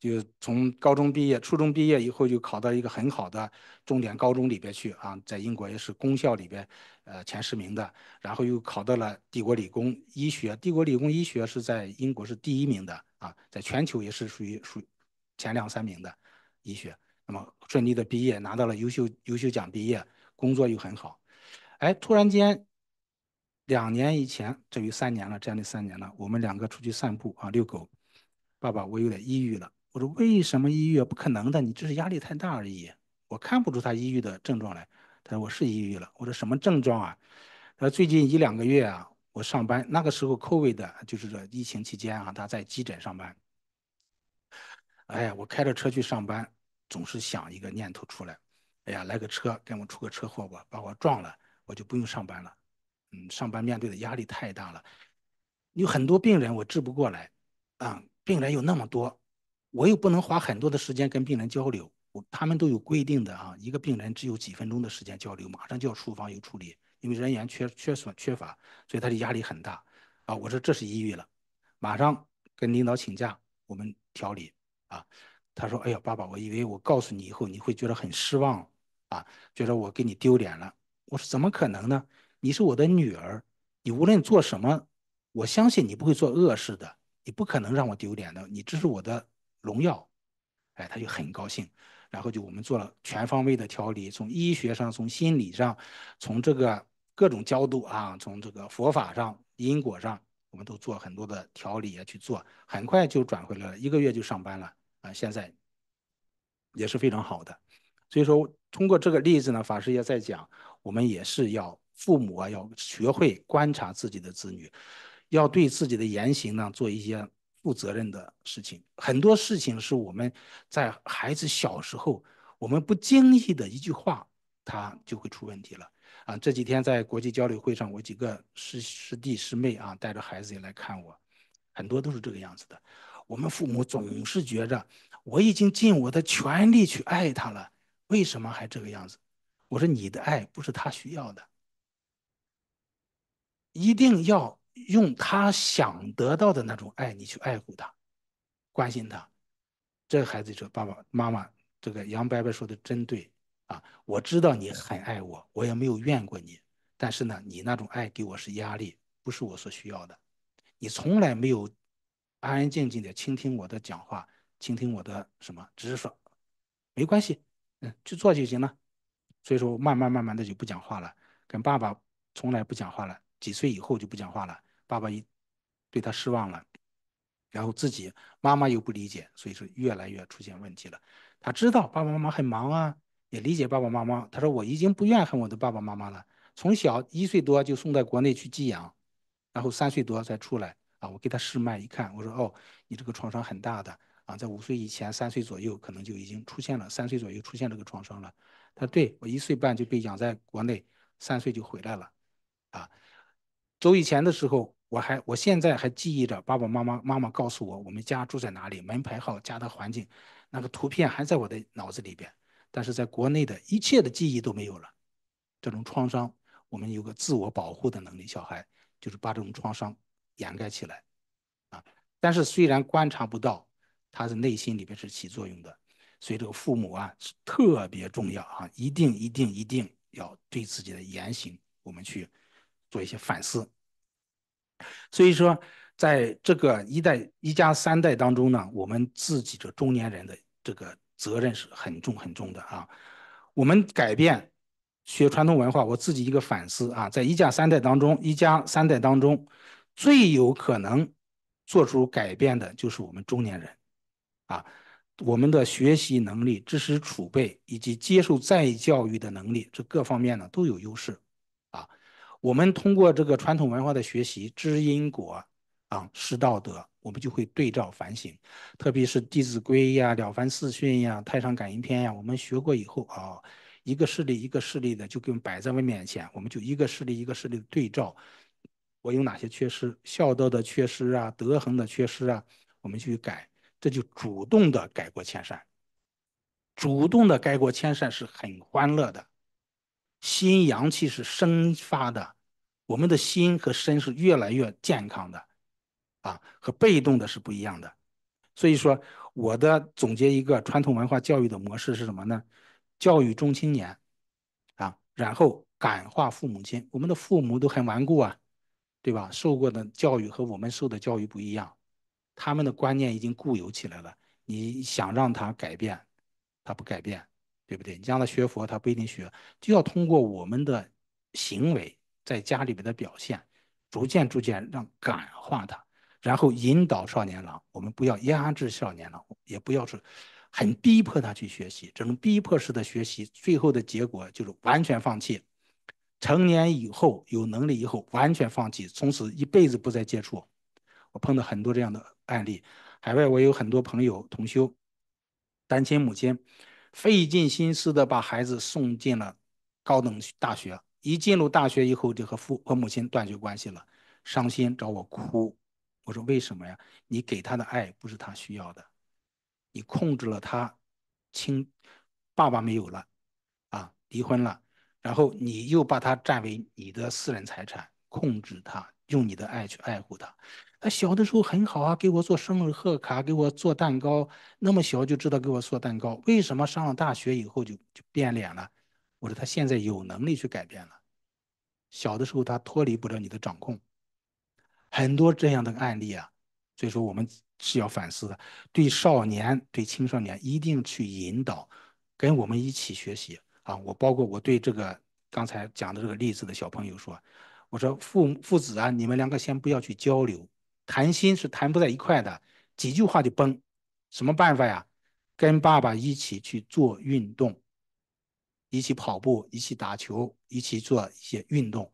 就从高中毕业、初中毕业以后，就考到一个很好的重点高中里边去啊，在英国也是公校里边，呃前十名的，然后又考到了帝国理工医学，帝国理工医学是在英国是第一名的啊，在全球也是属于属前两三名的医学，那么顺利的毕业，拿到了优秀优秀奖毕业，工作又很好，哎，突然间。”两年以前，这有三年了，这样的三年了，我们两个出去散步啊，遛狗。爸爸，我有点抑郁了。我说为什么抑郁？不可能的，你只是压力太大而已。我看不出他抑郁的症状来。他说我是抑郁了。我说什么症状啊？他说最近一两个月啊，我上班那个时候，COVID 的就是这疫情期间啊，他在急诊上班。哎呀，我开着车去上班，总是想一个念头出来，哎呀，来个车给我出个车祸吧，把我撞了，我就不用上班了。嗯，上班面对的压力太大了，有很多病人我治不过来，啊，病人有那么多，我又不能花很多的时间跟病人交流，我他们都有规定的啊，一个病人只有几分钟的时间交流，马上就要出房有处理，因为人员缺缺损缺乏，所以他的压力很大，啊，我说这是抑郁了，马上跟领导请假，我们调理，啊，他说，哎呀，爸爸，我以为我告诉你以后你会觉得很失望，啊，觉得我给你丢脸了，我说怎么可能呢？你是我的女儿，你无论做什么，我相信你不会做恶事的，你不可能让我丢脸的，你这是我的荣耀。哎，他就很高兴，然后就我们做了全方位的调理，从医学上，从心理上，从这个各种角度啊，从这个佛法上、因果上，我们都做很多的调理啊去做，很快就转回来了，一个月就上班了现在也是非常好的。所以说，通过这个例子呢，法师也在讲，我们也是要。父母啊，要学会观察自己的子女，要对自己的言行呢做一些负责任的事情。很多事情是我们在孩子小时候，我们不经意的一句话，他就会出问题了啊！这几天在国际交流会上，我几个师师弟师妹啊，带着孩子也来看我，很多都是这个样子的。我们父母总是觉着我已经尽我的全力去爱他了，为什么还这个样子？我说你的爱不是他需要的。一定要用他想得到的那种爱，你去爱护他，关心他。这个孩子说：“爸爸妈妈，这个杨伯伯说的真对啊！我知道你很爱我，我也没有怨过你。但是呢，你那种爱给我是压力，不是我所需要的。你从来没有安安静静的倾听我的讲话，倾听我的什么，只是说没关系，嗯，去做就行了。所以说，慢慢慢慢的就不讲话了，跟爸爸从来不讲话了。几岁以后就不讲话了，爸爸一对他失望了，然后自己妈妈又不理解，所以说越来越出现问题了。他知道爸爸妈妈很忙啊，也理解爸爸妈妈。他说我已经不怨恨我的爸爸妈妈了。从小一岁多就送到国内去寄养，然后三岁多再出来啊。我给他试脉一看，我说哦，你这个创伤很大的啊，在五岁以前，三岁左右可能就已经出现了，三岁左右出现这个创伤了。他对我一岁半就被养在国内，三岁就回来了，啊。走以前的时候，我还我现在还记忆着爸爸妈妈妈妈告诉我我们家住在哪里，门牌号，家的环境，那个图片还在我的脑子里边。但是在国内的一切的记忆都没有了。这种创伤，我们有个自我保护的能力，小孩就是把这种创伤掩盖起来，啊。但是虽然观察不到，他的内心里边是起作用的。所以这个父母啊是特别重要啊，一定一定一定要对自己的言行，我们去。做一些反思，所以说，在这个一代一家三代当中呢，我们自己这中年人的这个责任是很重很重的啊。我们改变学传统文化，我自己一个反思啊，在一家三代当中，一家三代当中最有可能做出改变的就是我们中年人啊。我们的学习能力、知识储备以及接受再教育的能力，这各方面呢都有优势。啊我们通过这个传统文化的学习，知因果啊，识道德，我们就会对照反省。特别是《弟子规》呀、《了凡四训》呀、《太上感应篇》呀，我们学过以后啊，一个事例一个事例的就给我们摆在我们面前，我们就一个事例一个事例的对照，我有哪些缺失，孝道的缺失啊，德行的缺失啊，我们去改，这就主动的改过迁善。主动的改过迁善是很欢乐的。心阳气是生发的，我们的心和身是越来越健康的，啊，和被动的是不一样的。所以说，我的总结一个传统文化教育的模式是什么呢？教育中青年，啊，然后感化父母亲。我们的父母都很顽固啊，对吧？受过的教育和我们受的教育不一样，他们的观念已经固有起来了。你想让他改变，他不改变。对不对？你让他学佛，他不一定学，就要通过我们的行为，在家里边的表现，逐渐逐渐让感化他，然后引导少年郎。我们不要压制少年郎，也不要是很逼迫他去学习。这种逼迫式的学习，最后的结果就是完全放弃。成年以后有能力以后，完全放弃，从此一辈子不再接触。我碰到很多这样的案例，海外我有很多朋友同修，单亲母亲。费尽心思的把孩子送进了高等大学，一进入大学以后就和父和母亲断绝关系了，伤心找我哭。我说为什么呀？你给他的爱不是他需要的，你控制了他，亲爸爸没有了，啊，离婚了，然后你又把他占为你的私人财产，控制他，用你的爱去爱护他。他小的时候很好啊，给我做生日贺卡，给我做蛋糕，那么小就知道给我做蛋糕。为什么上了大学以后就就变脸了？我说他现在有能力去改变了。小的时候他脱离不了你的掌控，很多这样的案例啊。所以说我们是要反思的，对少年、对青少年一定去引导，跟我们一起学习啊。我包括我对这个刚才讲的这个例子的小朋友说，我说父父子啊，你们两个先不要去交流。谈心是谈不在一块的，几句话就崩，什么办法呀？跟爸爸一起去做运动，一起跑步，一起打球，一起做一些运动。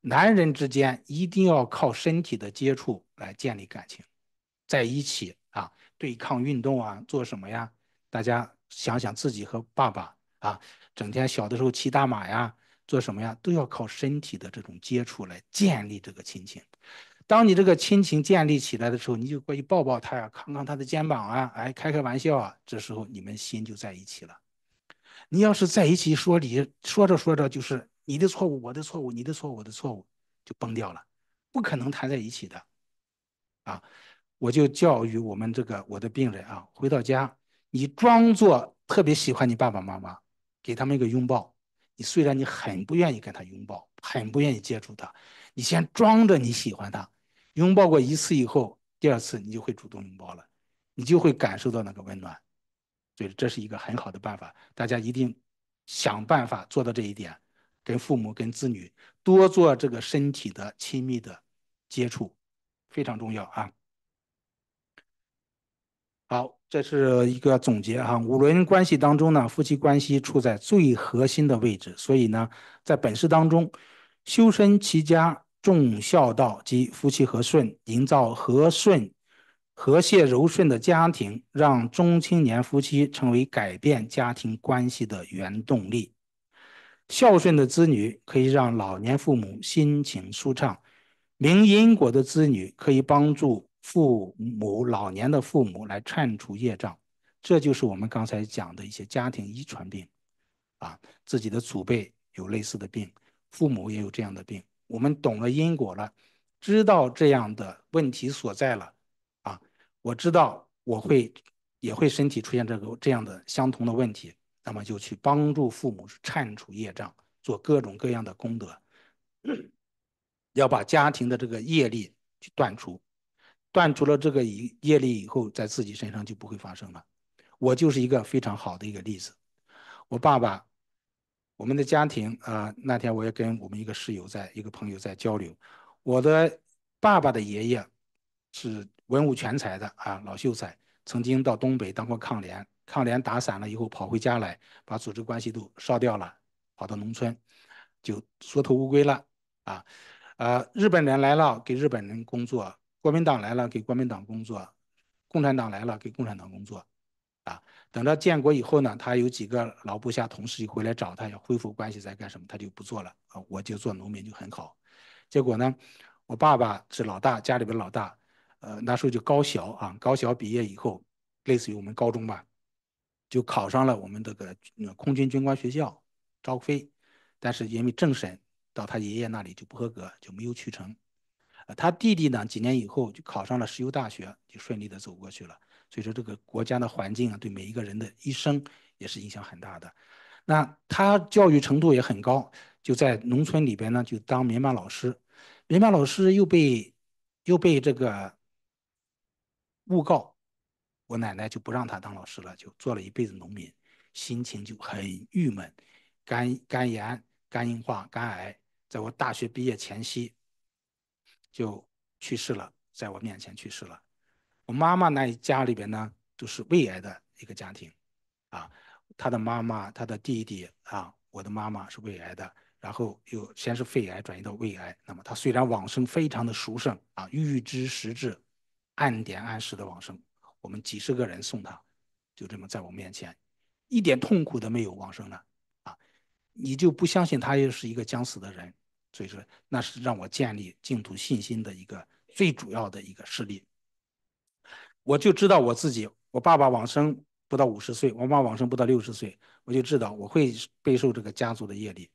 男人之间一定要靠身体的接触来建立感情，在一起啊，对抗运动啊，做什么呀？大家想想自己和爸爸啊，整天小的时候骑大马呀，做什么呀？都要靠身体的这种接触来建立这个亲情。当你这个亲情建立起来的时候，你就过去抱抱他呀，扛扛他的肩膀啊，哎，开开玩笑啊，这时候你们心就在一起了。你要是在一起说理，说着说着就是你的错误，我的错误，你的错误，我的错误，就崩掉了，不可能谈在一起的。啊，我就教育我们这个我的病人啊，回到家，你装作特别喜欢你爸爸妈妈，给他们一个拥抱。你虽然你很不愿意跟他拥抱，很不愿意接触他，你先装着你喜欢他。拥抱过一次以后，第二次你就会主动拥抱了，你就会感受到那个温暖。所以这是一个很好的办法，大家一定想办法做到这一点，跟父母、跟子女多做这个身体的亲密的接触，非常重要啊。好，这是一个总结哈。五伦关系当中呢，夫妻关系处在最核心的位置，所以呢，在本事当中，修身齐家、重孝道及夫妻和顺，营造和顺、和谐柔顺的家庭，让中青年夫妻成为改变家庭关系的原动力。孝顺的子女可以让老年父母心情舒畅，明因果的子女可以帮助。父母老年的父母来铲除业障，这就是我们刚才讲的一些家庭遗传病，啊，自己的祖辈有类似的病，父母也有这样的病。我们懂了因果了，知道这样的问题所在了，啊，我知道我会也会身体出现这个这样的相同的问题，那么就去帮助父母铲除业障，做各种各样的功德，要把家庭的这个业力去断除。断除了这个业业力以后，在自己身上就不会发生了。我就是一个非常好的一个例子。我爸爸，我们的家庭啊，那天我也跟我们一个室友在一个朋友在交流。我的爸爸的爷爷是文武全才的啊，老秀才，曾经到东北当过抗联，抗联打散了以后跑回家来，把组织关系都烧掉了，跑到农村就缩头乌龟了啊。呃，日本人来了，给日本人工作。国民党来了，给国民党工作；共产党来了，给共产党工作。啊，等到建国以后呢，他有几个老部下同事回来找他，要恢复关系，再干什么？他就不做了。啊，我就做农民就很好。结果呢，我爸爸是老大，家里边老大。呃，那时候就高小啊，高小毕业以后，类似于我们高中吧，就考上了我们这个空军军官学校招飞，但是因为政审到他爷爷那里就不合格，就没有去成。他弟弟呢，几年以后就考上了石油大学，就顺利的走过去了。所以说，这个国家的环境啊，对每一个人的一生也是影响很大的。那他教育程度也很高，就在农村里边呢，就当民办老师。民办老师又被又被这个诬告，我奶奶就不让他当老师了，就做了一辈子农民，心情就很郁闷，肝肝炎、肝硬化、肝癌，在我大学毕业前夕。就去世了，在我面前去世了。我妈妈那家里边呢，都是胃癌的一个家庭，啊，他的妈妈、他的弟弟啊，我的妈妈是胃癌的，然后又先是肺癌转移到胃癌。那么他虽然往生非常的殊胜啊，预知时至，按点按时的往生，我们几十个人送他，就这么在我面前，一点痛苦都没有往生了，啊，你就不相信他又是一个将死的人。所以说，那是让我建立净土信心的一个最主要的一个事例。我就知道我自己，我爸爸往生不到五十岁，我妈往生不到六十岁，我就知道我会备受这个家族的业力。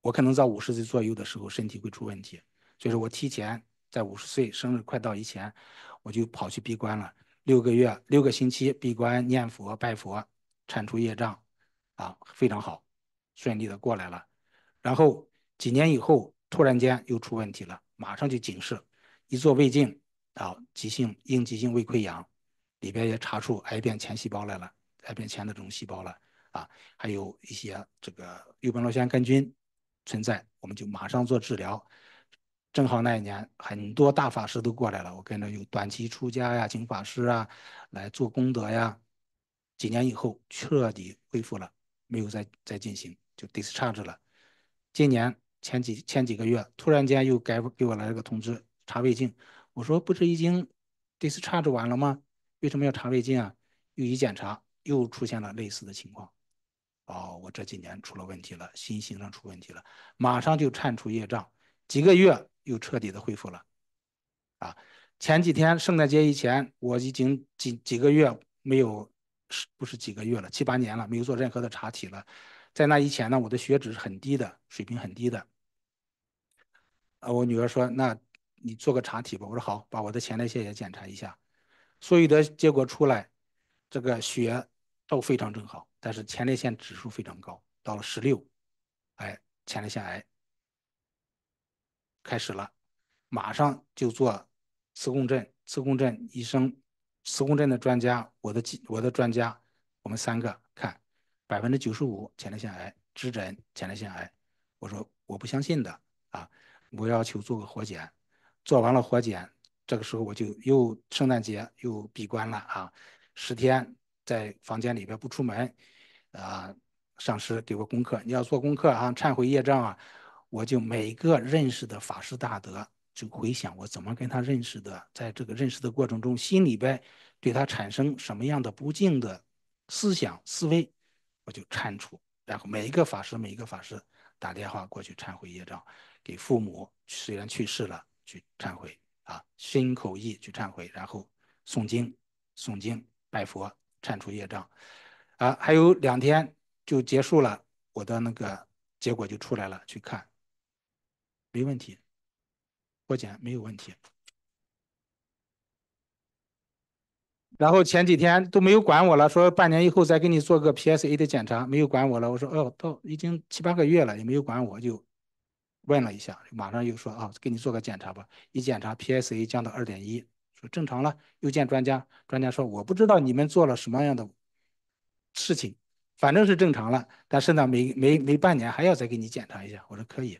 我可能在五十岁左右的时候身体会出问题，所以说我提前在五十岁生日快到以前，我就跑去闭关了，六个月六个星期闭关念佛拜佛，铲除业障，啊，非常好，顺利的过来了，然后。几年以后，突然间又出问题了，马上就警示，一做胃镜啊，急性应急性胃溃疡，里边也查出癌变前细胞来了，癌变前的这种细胞了啊，还有一些这个幽门螺旋杆菌存在，我们就马上做治疗。正好那一年很多大法师都过来了，我跟着有短期出家呀，请法师啊来做功德呀。几年以后彻底恢复了，没有再再进行，就 discharge 了。今年。前几前几个月，突然间又给给我来了个通知，查胃镜。我说不是已经 discharge 完了吗？为什么要查胃镜啊？又一检查，又出现了类似的情况。哦，我这几年出了问题了，心形上出问题了，马上就铲除业障，几个月又彻底的恢复了。啊，前几天圣诞节以前，我已经几几个月没有，是不是几个月了？七八年了，没有做任何的查体了。在那以前呢，我的血脂是很低的，水平很低的。啊，我女儿说：“那你做个查体吧。”我说：“好，把我的前列腺也检查一下。”所有的结果出来，这个血都非常正好，但是前列腺指数非常高，到了十六，哎，前列腺癌开始了，马上就做磁共振。磁共振医生，磁共振的专家，我的我的专家我们三个看，百分之九十五前列腺癌，指诊前列腺癌。我说我不相信的啊，我要求做个活检，做完了活检，这个时候我就又圣诞节又闭关了啊，十天在房间里边不出门啊。上师给我功课，你要做功课啊，忏悔业障啊。我就每个认识的法师大德，就回想我怎么跟他认识的，在这个认识的过程中，心里边对他产生什么样的不敬的思想思维，我就忏除。然后每一个法师，每一个法师打电话过去忏悔业障，给父母虽然去世了去忏悔啊，心口意去忏悔，然后诵经诵经拜佛忏除业障啊，还有两天。就结束了，我的那个结果就出来了，去看，没问题，活检没有问题。然后前几天都没有管我了，说半年以后再给你做个 PSA 的检查，没有管我了。我说哦，到已经七八个月了，也没有管我，就问了一下，马上又说啊，给你做个检查吧。一检查 PSA 降到二点一，说正常了。又见专家，专家说我不知道你们做了什么样的事情。反正是正常了，但是呢，每每每半年还要再给你检查一下。我说可以，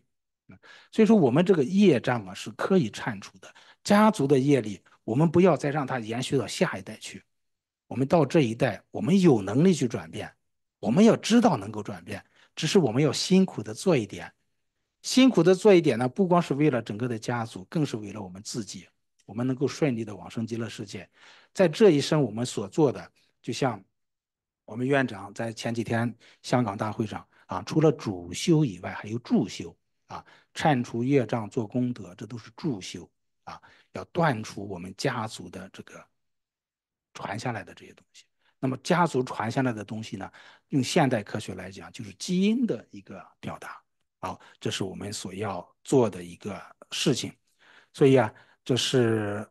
所以说我们这个业障啊是可以铲除的，家族的业力，我们不要再让它延续到下一代去。我们到这一代，我们有能力去转变，我们要知道能够转变，只是我们要辛苦的做一点，辛苦的做一点呢，不光是为了整个的家族，更是为了我们自己，我们能够顺利的往生极乐世界。在这一生我们所做的，就像。我们院长在前几天香港大会上啊，除了主修以外，还有助修啊，铲除业障做功德，这都是助修啊，要断除我们家族的这个传下来的这些东西。那么家族传下来的东西呢，用现代科学来讲，就是基因的一个表达。好，这是我们所要做的一个事情。所以啊，这是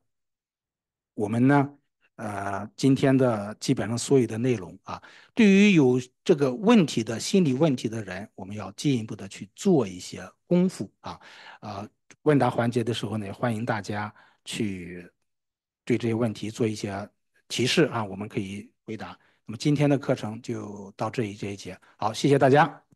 我们呢。呃，今天的基本上所有的内容啊，对于有这个问题的心理问题的人，我们要进一步的去做一些功夫啊。呃，问答环节的时候呢，欢迎大家去对这些问题做一些提示啊，我们可以回答。那么今天的课程就到这一这一节，好，谢谢大家。